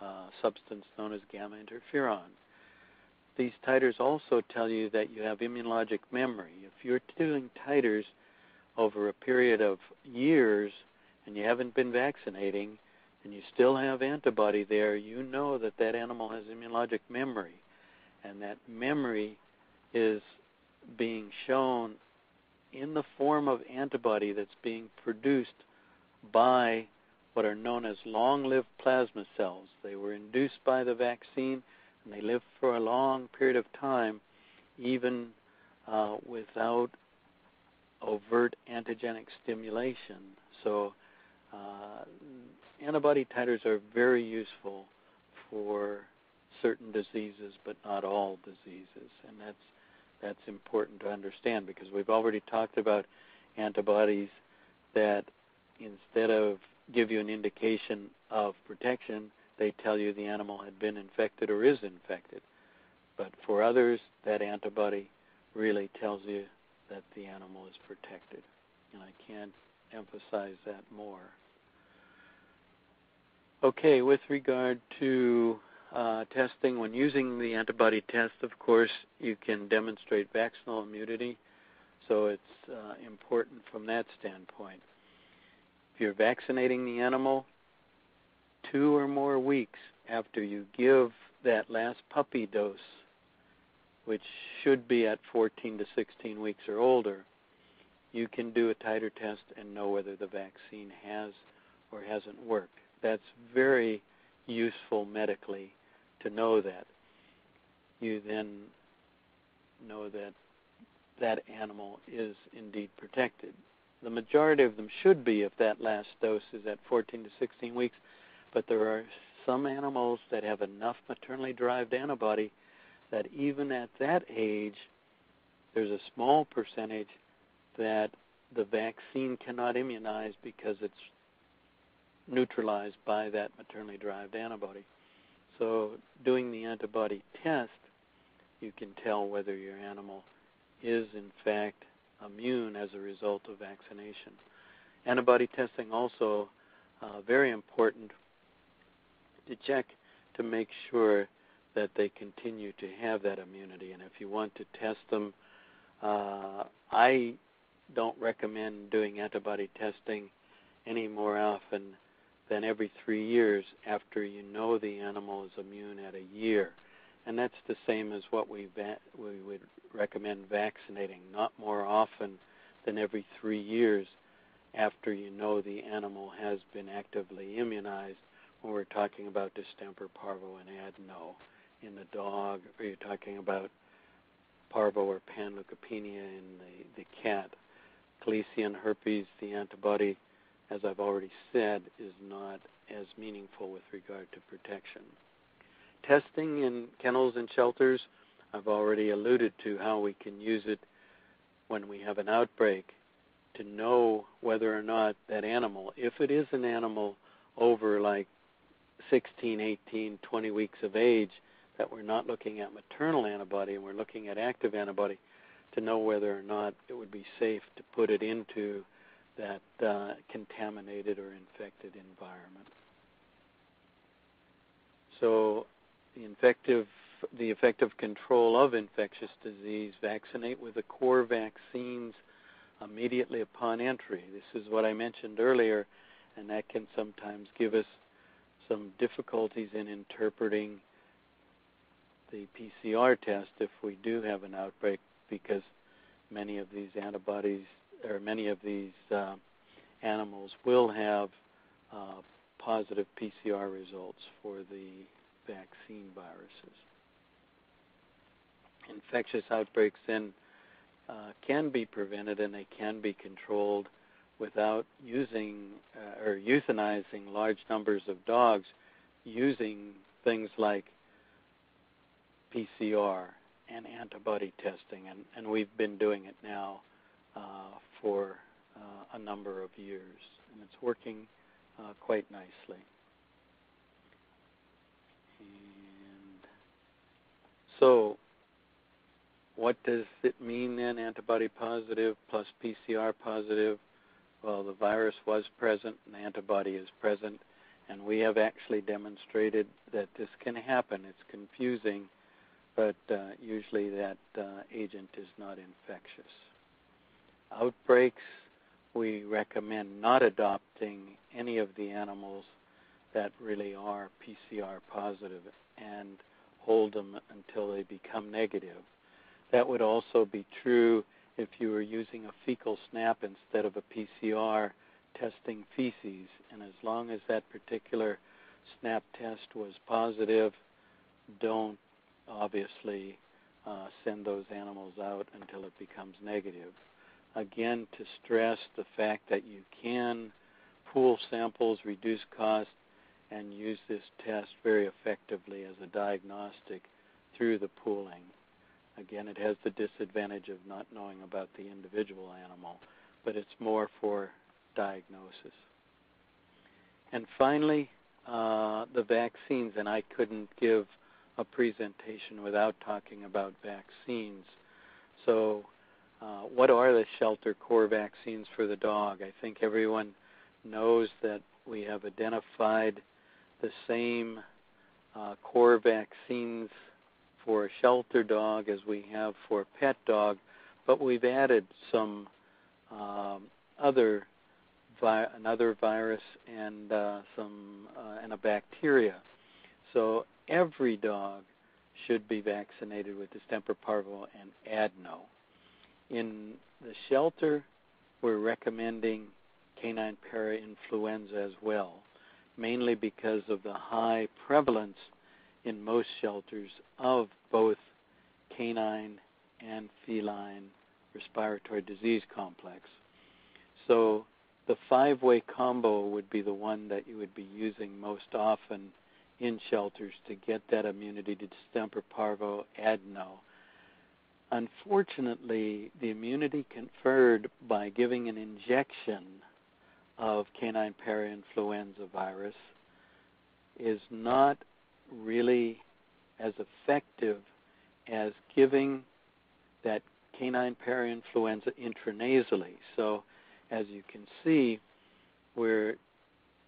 a uh, substance known as gamma interferon. These titers also tell you that you have immunologic memory. If you're doing titers over a period of years and you haven't been vaccinating, and you still have antibody there, you know that that animal has immunologic memory. And that memory is being shown in the form of antibody that's being produced by what are known as long lived plasma cells. They were induced by the vaccine and they live for a long period of time, even uh, without overt antigenic stimulation. So, uh, antibody titers are very useful for certain diseases, but not all diseases, and that's that's important to understand because we've already talked about antibodies that instead of give you an indication of protection, they tell you the animal had been infected or is infected. But for others, that antibody really tells you that the animal is protected. And I can't emphasize that more. Okay, with regard to uh, testing, when using the antibody test, of course, you can demonstrate vaccinal immunity, so it's uh, important from that standpoint. If you're vaccinating the animal, two or more weeks after you give that last puppy dose, which should be at 14 to 16 weeks or older, you can do a titer test and know whether the vaccine has or hasn't worked. That's very useful medically to know that. You then know that that animal is indeed protected. The majority of them should be if that last dose is at 14 to 16 weeks, but there are some animals that have enough maternally derived antibody that even at that age, there's a small percentage that the vaccine cannot immunize because it's neutralized by that maternally derived antibody. So, doing the antibody test, you can tell whether your animal is in fact immune as a result of vaccination. Antibody testing also uh, very important to check to make sure that they continue to have that immunity. And if you want to test them, uh, I don't recommend doing antibody testing any more often than every three years after you know the animal is immune at a year. And that's the same as what we, va- we would recommend vaccinating, not more often than every three years after you know the animal has been actively immunized when we're talking about distemper, parvo, and adeno in the dog, or you're talking about parvo or panleukopenia in the, the cat. Calici and herpes, the antibody, as I've already said, is not as meaningful with regard to protection. Testing in kennels and shelters, I've already alluded to how we can use it when we have an outbreak to know whether or not that animal, if it is an animal over like 16, 18, 20 weeks of age, that we're not looking at maternal antibody and we're looking at active antibody to know whether or not it would be safe to put it into that uh, contaminated or infected environment. So the effective the effective control of infectious disease, vaccinate with the core vaccines immediately upon entry. This is what I mentioned earlier, and that can sometimes give us some difficulties in interpreting the PCR test if we do have an outbreak because many of these antibodies or many of these uh, animals will have uh, positive PCR results for the vaccine viruses. Infectious outbreaks then uh, can be prevented and they can be controlled without using uh, or euthanizing large numbers of dogs using things like PCR and antibody testing, and, and we've been doing it now uh, for uh, a number of years, and it's working uh, quite nicely. And so, what does it mean then, antibody positive plus PCR positive? Well, the virus was present and the antibody is present, and we have actually demonstrated that this can happen. It's confusing but uh, usually that uh, agent is not infectious. Outbreaks, we recommend not adopting any of the animals that really are PCR positive and hold them until they become negative. That would also be true if you were using a fecal snap instead of a PCR testing feces. And as long as that particular snap test was positive, don't obviously uh, send those animals out until it becomes negative. Again, to stress the fact that you can pool samples, reduce cost, and use this test very effectively as a diagnostic through the pooling. Again, it has the disadvantage of not knowing about the individual animal, but it's more for diagnosis. And finally, uh, the vaccines, and I couldn't give a presentation without talking about vaccines. So, uh, what are the shelter core vaccines for the dog? I think everyone knows that we have identified the same uh, core vaccines for a shelter dog as we have for a pet dog, but we've added some um, other vi- another virus and uh, some uh, and a bacteria. So every dog should be vaccinated with distemper parvo and adeno. In the shelter, we're recommending canine parainfluenza as well, mainly because of the high prevalence in most shelters of both canine and feline respiratory disease complex. So the five way combo would be the one that you would be using most often in shelters to get that immunity to distemper parvo adeno. Unfortunately, the immunity conferred by giving an injection of canine parainfluenza virus is not really as effective as giving that canine parainfluenza intranasally. So, as you can see, we're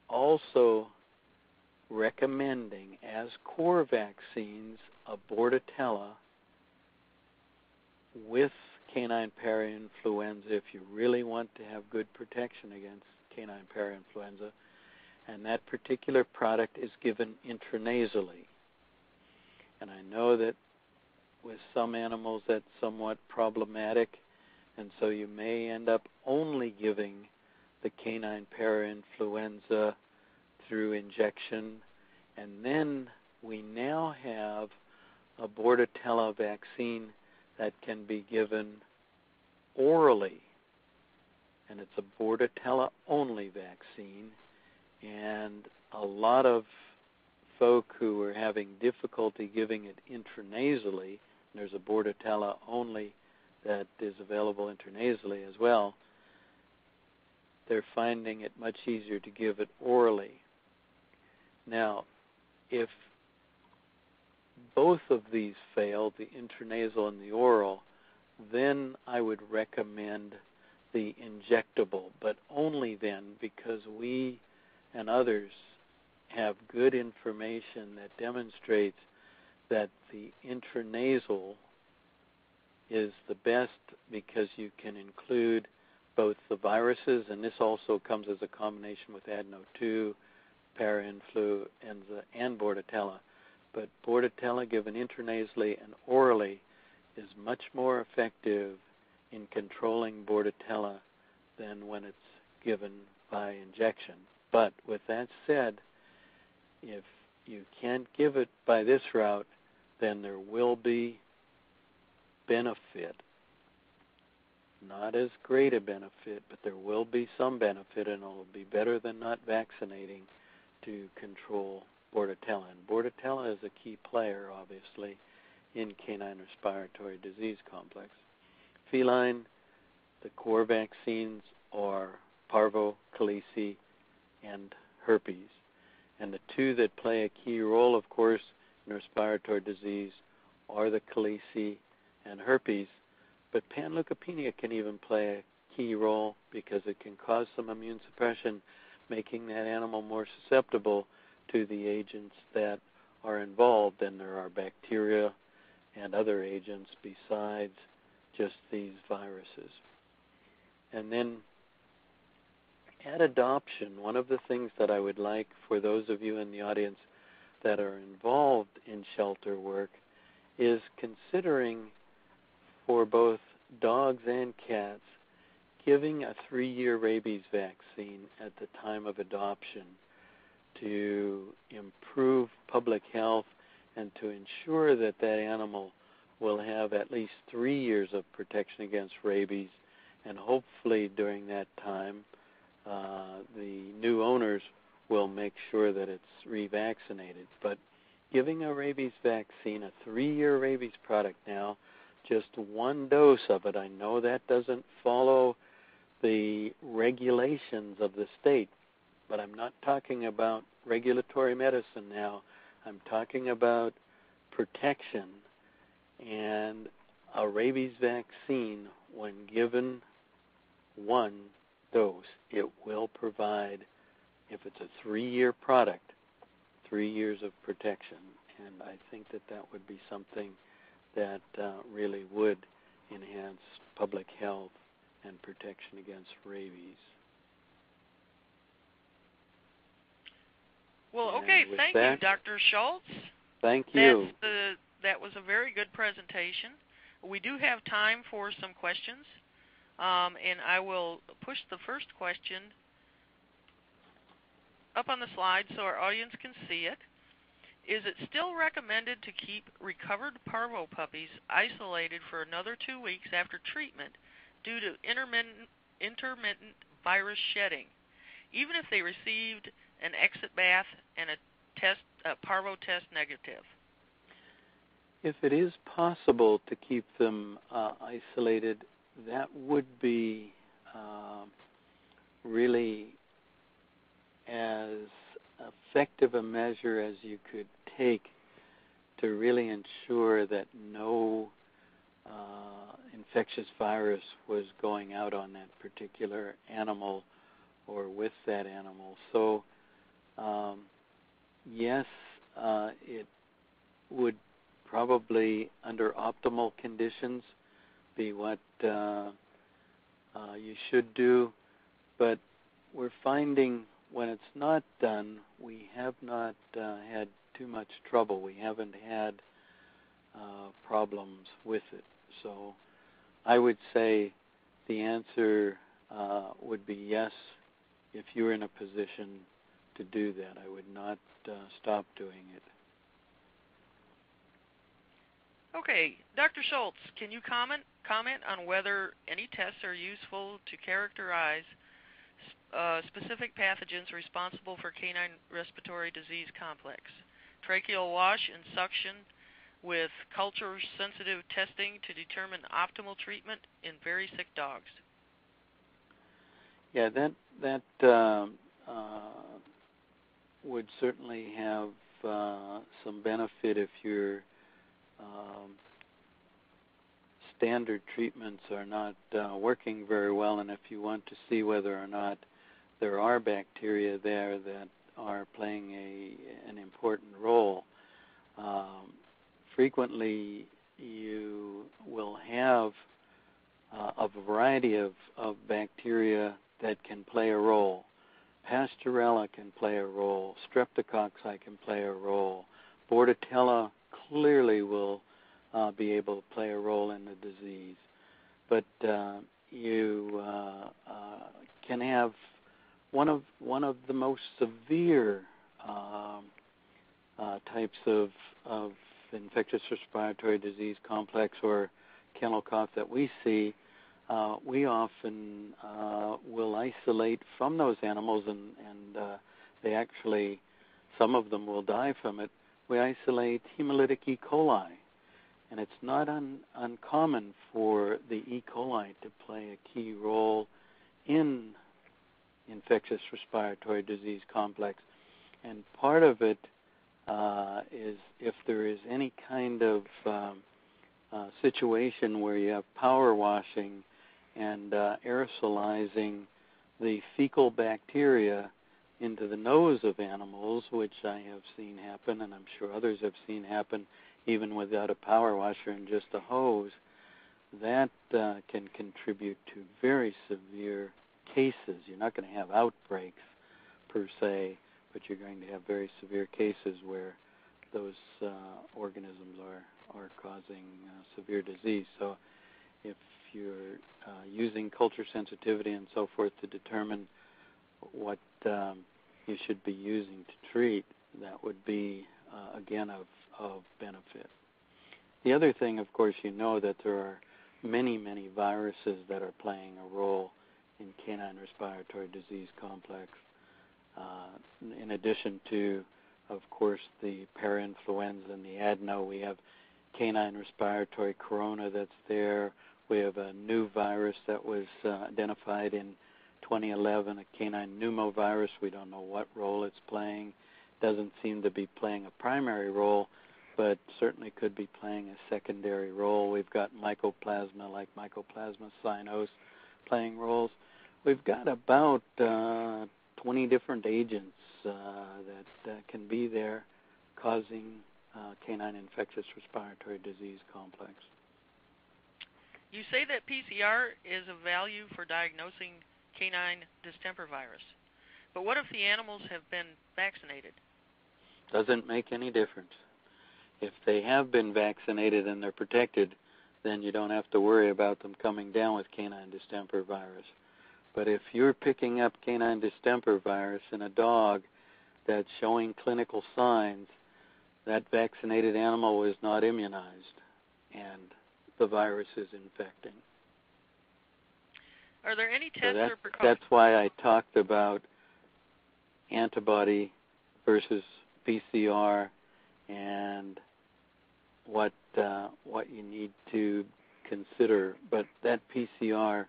also recommending as core vaccines a Bordetella with canine parainfluenza if you really want to have good protection against canine parainfluenza. And that particular product is given intranasally. And I know that with some animals that's somewhat problematic, and so you may end up only giving the canine parainfluenza through injection. And then we now have a Bordetella vaccine that can be given orally. And it's a Bordetella only vaccine. And a lot of folk who are having difficulty giving it intranasally, there's a Bordetella only that is available intranasally as well, they're finding it much easier to give it orally. Now, if both of these fail, the intranasal and the oral, then I would recommend the injectable, but only then because we and others have good information that demonstrates that the intranasal is the best because you can include both the viruses, and this also comes as a combination with adeno 2, parainfluenza, and Bordetella. But Bordetella given intranasally and orally is much more effective in controlling Bordetella than when it's given by injection. But with that said, if you can't give it by this route, then there will be benefit. Not as great a benefit, but there will be some benefit, and it'll be better than not vaccinating to control Bordetella. And Bordetella is a key player, obviously, in canine respiratory disease complex. Feline, the core vaccines are parvo, calici, and herpes. And the two that play a key role, of course, in respiratory disease are the calici and herpes. But panleukopenia can even play a key role because it can cause some immune suppression, making that animal more susceptible to the agents that are involved. And there are bacteria and other agents besides just these viruses. And then at adoption, one of the things that I would like for those of you in the audience that are involved in shelter work is considering for both dogs and cats giving a three year rabies vaccine at the time of adoption to improve public health and to ensure that that animal will have at least three years of protection against rabies, and hopefully during that time, uh, the new owners will make sure that it's revaccinated. But giving a rabies vaccine, a three year rabies product now, just one dose of it, I know that doesn't follow the regulations of the state, but I'm not talking about regulatory medicine now. I'm talking about protection and a rabies vaccine, when given one dose, it will provide, if it's a three year product, three years of protection. And I think that that would be something that uh, really would enhance public health and protection against rabies. Well, okay, thank that, you, Dr. Schultz. Thank you. That's the, that was a very good presentation. We do have time for some questions, um, and I will push the first question up on the slide so our audience can see it. Is it still recommended to keep recovered parvo puppies isolated for another two weeks after treatment due to intermittent, intermittent virus shedding, even if they received an exit bath and a test, a parvo test negative? If it is possible to keep them uh, isolated, that would be uh, really as effective a measure as you could take to really ensure that no uh, infectious virus was going out on that particular animal or with that animal. So, um, yes, uh, it would probably, under optimal conditions, be what uh, uh, you should do. But we're finding when it's not done, we have not uh, had too much trouble. We haven't had uh, problems with it. So I would say the answer uh, would be yes if you're in a position to do that. I would not uh, stop doing it. Okay, Dr. Schultz, can you comment comment on whether any tests are useful to characterize uh, specific pathogens responsible for canine respiratory disease complex. Tracheal wash and suction with culture sensitive testing to determine optimal treatment in very sick dogs. Yeah, that that um, uh, would certainly have uh, some benefit if your um, standard treatments are not uh, working very well, and if you want to see whether or not there are bacteria there that are playing a an important role. Um, frequently, you will have uh, a variety of, of bacteria that can play a role. Pasteurella can play a role. Streptococci can play a role. Bordetella clearly will uh, be able to play a role in the disease. But uh, you uh, uh can have one of one of the most severe um, uh, types of of infectious respiratory disease complex or kennel cough that we see, uh, we often uh, will isolate from those animals, and and uh, they actually some of them will die from it. We isolate hemolytic E. coli, and it's not un, uncommon for the E. coli to play a key role in infectious respiratory disease complex. And part of it uh, is if there is any kind of um, uh, situation where you have power washing and uh, aerosolizing the fecal bacteria into the nose of animals, which I have seen happen, and I'm sure others have seen happen even without a power washer and just a hose, that uh, can contribute to very severe cases. You're not going to have outbreaks per se, but you're going to have very severe cases where those uh, organisms are are causing uh, severe disease. So, if you're uh, using culture sensitivity and so forth to determine what um, you should be using to treat, that would be uh, again of of benefit. The other thing, of course, you know that there are many, many viruses that are playing a role in canine respiratory disease complex. Uh, in addition to, of course, the parainfluenza and the adeno, we have canine respiratory corona that's there. We have a new virus that was uh, identified in 2011, a canine pneumovirus. We don't know what role it's playing. Doesn't seem to be playing a primary role, but certainly could be playing a secondary role. We've got mycoplasma like Mycoplasma cynos playing roles. We've got about uh, 20 different agents uh, that uh, can be there causing uh, canine infectious respiratory disease complex. You say that PCR is of value for diagnosing canine distemper virus. But what if the animals have been vaccinated? Doesn't make any difference. If they have been vaccinated and they're protected, then you don't have to worry about them coming down with canine distemper virus. But if you're picking up canine distemper virus in a dog that's showing clinical signs, that vaccinated animal is not immunized and the virus is infecting. Are there any tests so that, or precautions? That's why I talked about antibody versus PCR and what uh, what you need to consider. But that PCR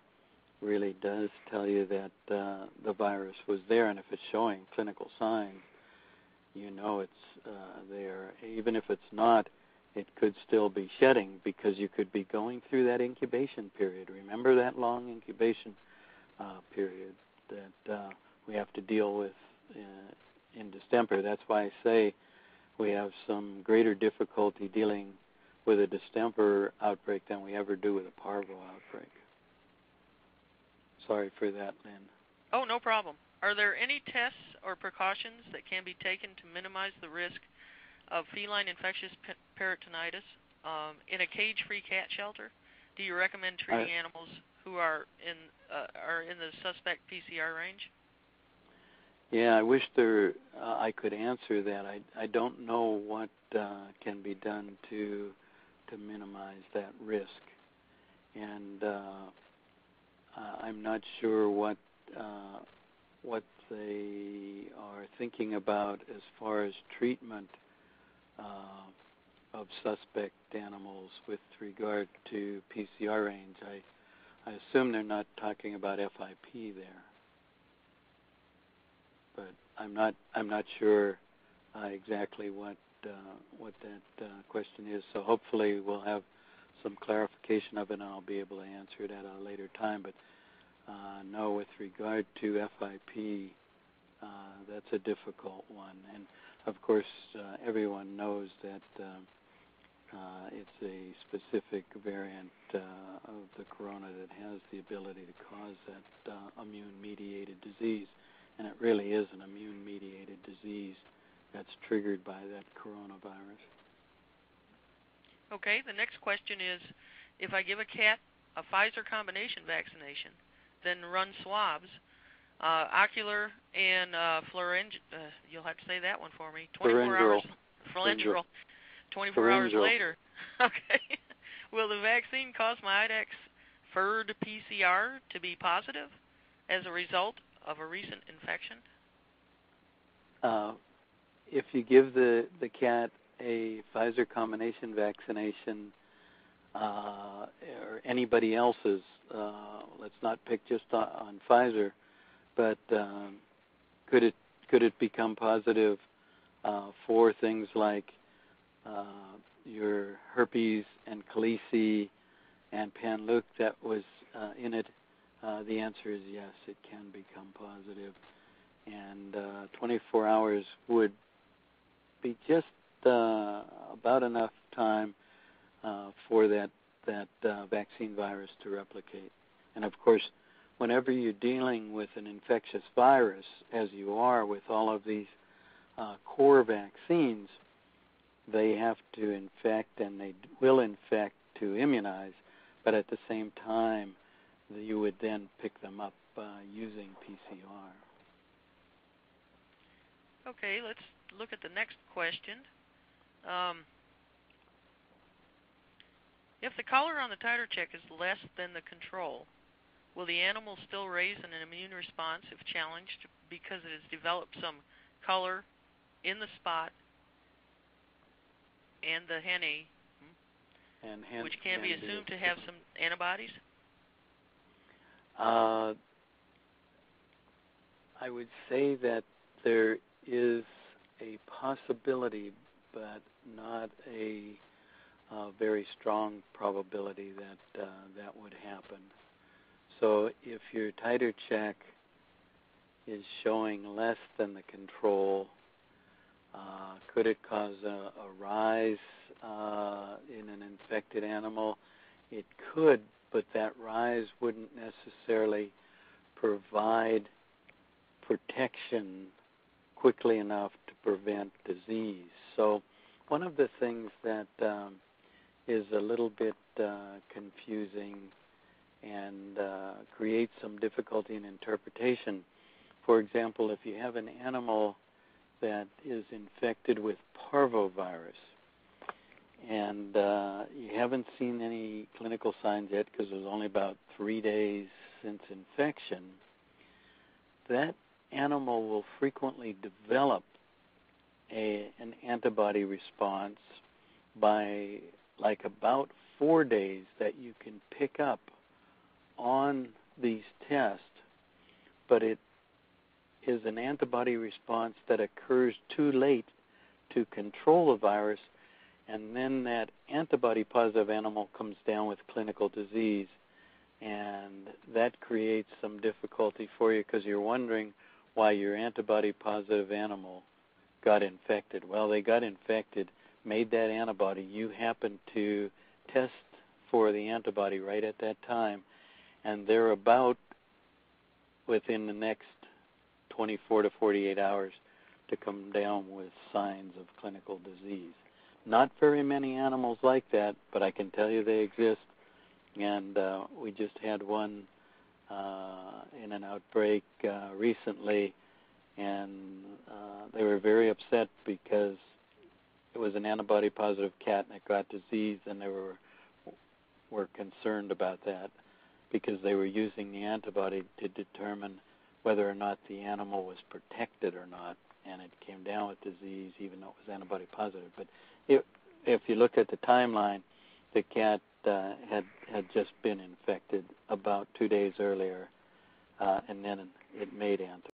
really does tell you that uh, the virus was there, and if it's showing clinical signs, you know it's uh, there. Even if it's not, it could still be shedding because you could be going through that incubation period. Remember that long incubation uh, period that uh, we have to deal with uh, in distemper. That's why I say we have some greater difficulty dealing with a distemper outbreak than we ever do with a parvo outbreak. Sorry for that, Lynn. Oh, no problem. Are there any tests or precautions that can be taken to minimize the risk of feline infectious peritonitis um, in a cage-free cat shelter? Do you recommend treating I, animals who are in uh, are in the suspect PCR range? Yeah, I wish there uh, I could answer that. I I don't know what uh, can be done to to minimize that risk, and uh, I'm not sure what uh, what they are thinking about as far as treatment of suspect animals with regard to PCR range. I, I assume they're not talking about FIP there, but I'm not I'm not sure uh, exactly what uh, what that uh, question is. So hopefully we'll have some clarification of it, and I'll be able to answer it at a later time. But uh, no, with regard to FIP, uh, that's a difficult one. And of course, uh, everyone knows that um, uh, it's a specific variant uh, of the corona that has the ability to cause that uh, immune-mediated disease, and it really is an immune-mediated disease that's triggered by that coronavirus. Okay, the next question is, if I give a cat a Pfizer combination vaccination, then run swabs. Uh, ocular and uh, pharyngeal. Uh, you'll have to say that one for me. 24 hours. Pharyngeal. 24 hours later. okay. Will the vaccine cause my IDEXX FIRD PCR to be positive as a result of a recent infection? Uh, if you give the, the cat a Pfizer combination vaccination uh, or anybody else's uh, let's not pick just on, on Pfizer, but um, could it could it become positive uh, for things like uh, your herpes and calici and panleuk that was uh, in it? Uh, the answer is yes, it can become positive, and uh, 24 hours would be just uh, about enough time for that that vaccine virus to replicate. And of course, whenever you're dealing with an infectious virus, as you are with all of these uh, core vaccines, they have to infect and they will infect to immunize, but at the same time, you would then pick them up uh, using PCR. Okay, let's look at the next question. Um, If the color on the titer check is less than the control, will the animal still raise an immune response if challenged because it has developed some color in the spot and the hene, and hence which can be assumed to have some antibodies? Uh, I would say that there is a possibility, but not a uh, very strong probability that uh, that would happen. So if your titer check is showing less than the control, uh, could it cause a, a rise uh, in an infected animal? It could, but that rise wouldn't necessarily provide protection quickly enough to prevent disease. So, one of the things that um, is a little bit uh, confusing and uh, some difficulty in interpretation. For example, if you have an animal that is infected with parvovirus, and uh, you haven't seen any clinical signs yet because it was only about three days since infection, that animal will frequently develop a, an antibody response by like about four days that you can pick up on these tests, but it is an antibody response that occurs too late to control the virus, and then that antibody positive animal comes down with clinical disease, and that creates some difficulty for you because you're wondering why your antibody positive animal got infected. Well, they got infected, made that antibody. You happened to test for the antibody right at that time, and they're about within the next 24 to 48 hours to come down with signs of clinical disease. Not very many animals like that, but I can tell you they exist. And uh, we just had one uh, in an outbreak uh, recently, and uh, they were very upset because it was an antibody positive cat and it got disease, and they were were concerned about that because they were using the antibody to determine whether or not the animal was protected or not, and it came down with disease even though it was antibody positive. But if if you look at the timeline, the cat uh, had had just been infected about two days earlier, uh, and then it made antibodies.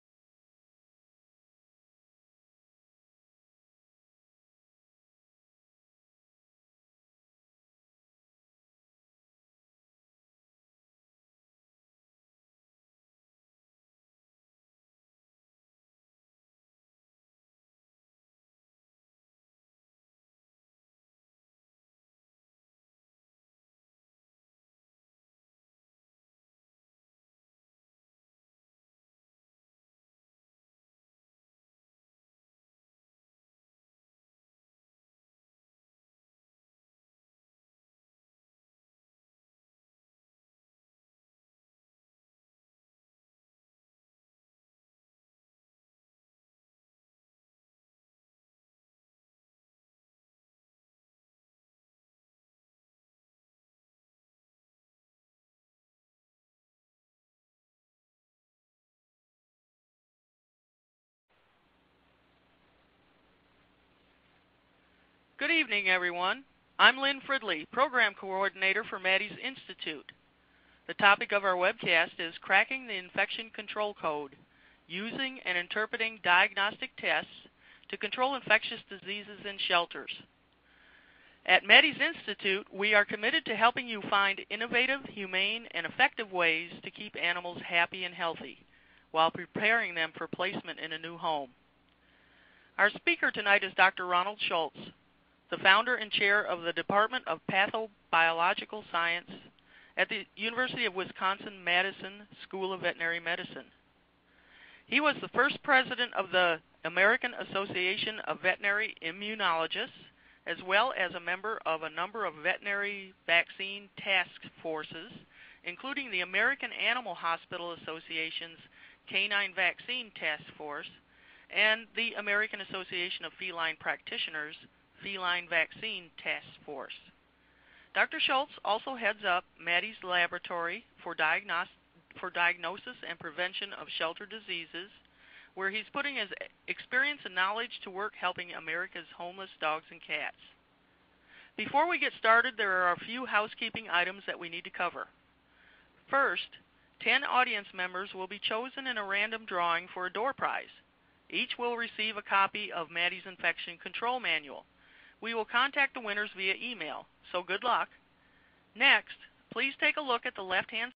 Good evening, everyone. I'm Lynn Fridley, Program Coordinator for Maddie's Institute. The topic of our webcast is Cracking the Infection Control Code, Using and Interpreting Diagnostic Tests to Control Infectious Diseases in Shelters. At Maddie's Institute, we are committed to helping you find innovative, humane, and effective ways to keep animals happy and healthy while preparing them for placement in a new home. Our speaker tonight is Dr. Ronald Schultz, the founder and chair of the Department of Pathobiological Science at the University of Wisconsin-Madison School of Veterinary Medicine. He was the first president of the American Association of Veterinary Immunologists, as well as a member of a number of veterinary vaccine task forces, including the American Animal Hospital Association's Canine Vaccine Task Force and the American Association of Feline Practitioners Feline Vaccine Task Force. Dr. Schultz also heads up Maddie's Laboratory for, diagnos- for Diagnosis and Prevention of Shelter Diseases, where he's putting his experience and knowledge to work helping America's homeless dogs and cats. Before we get started, there are a few housekeeping items that we need to cover. First, 10 audience members will be chosen in a random drawing for a door prize. Each will receive a copy of Maddie's Infection Control Manual. We will contact the winners via email, so good luck. Next, please take a look at the left-hand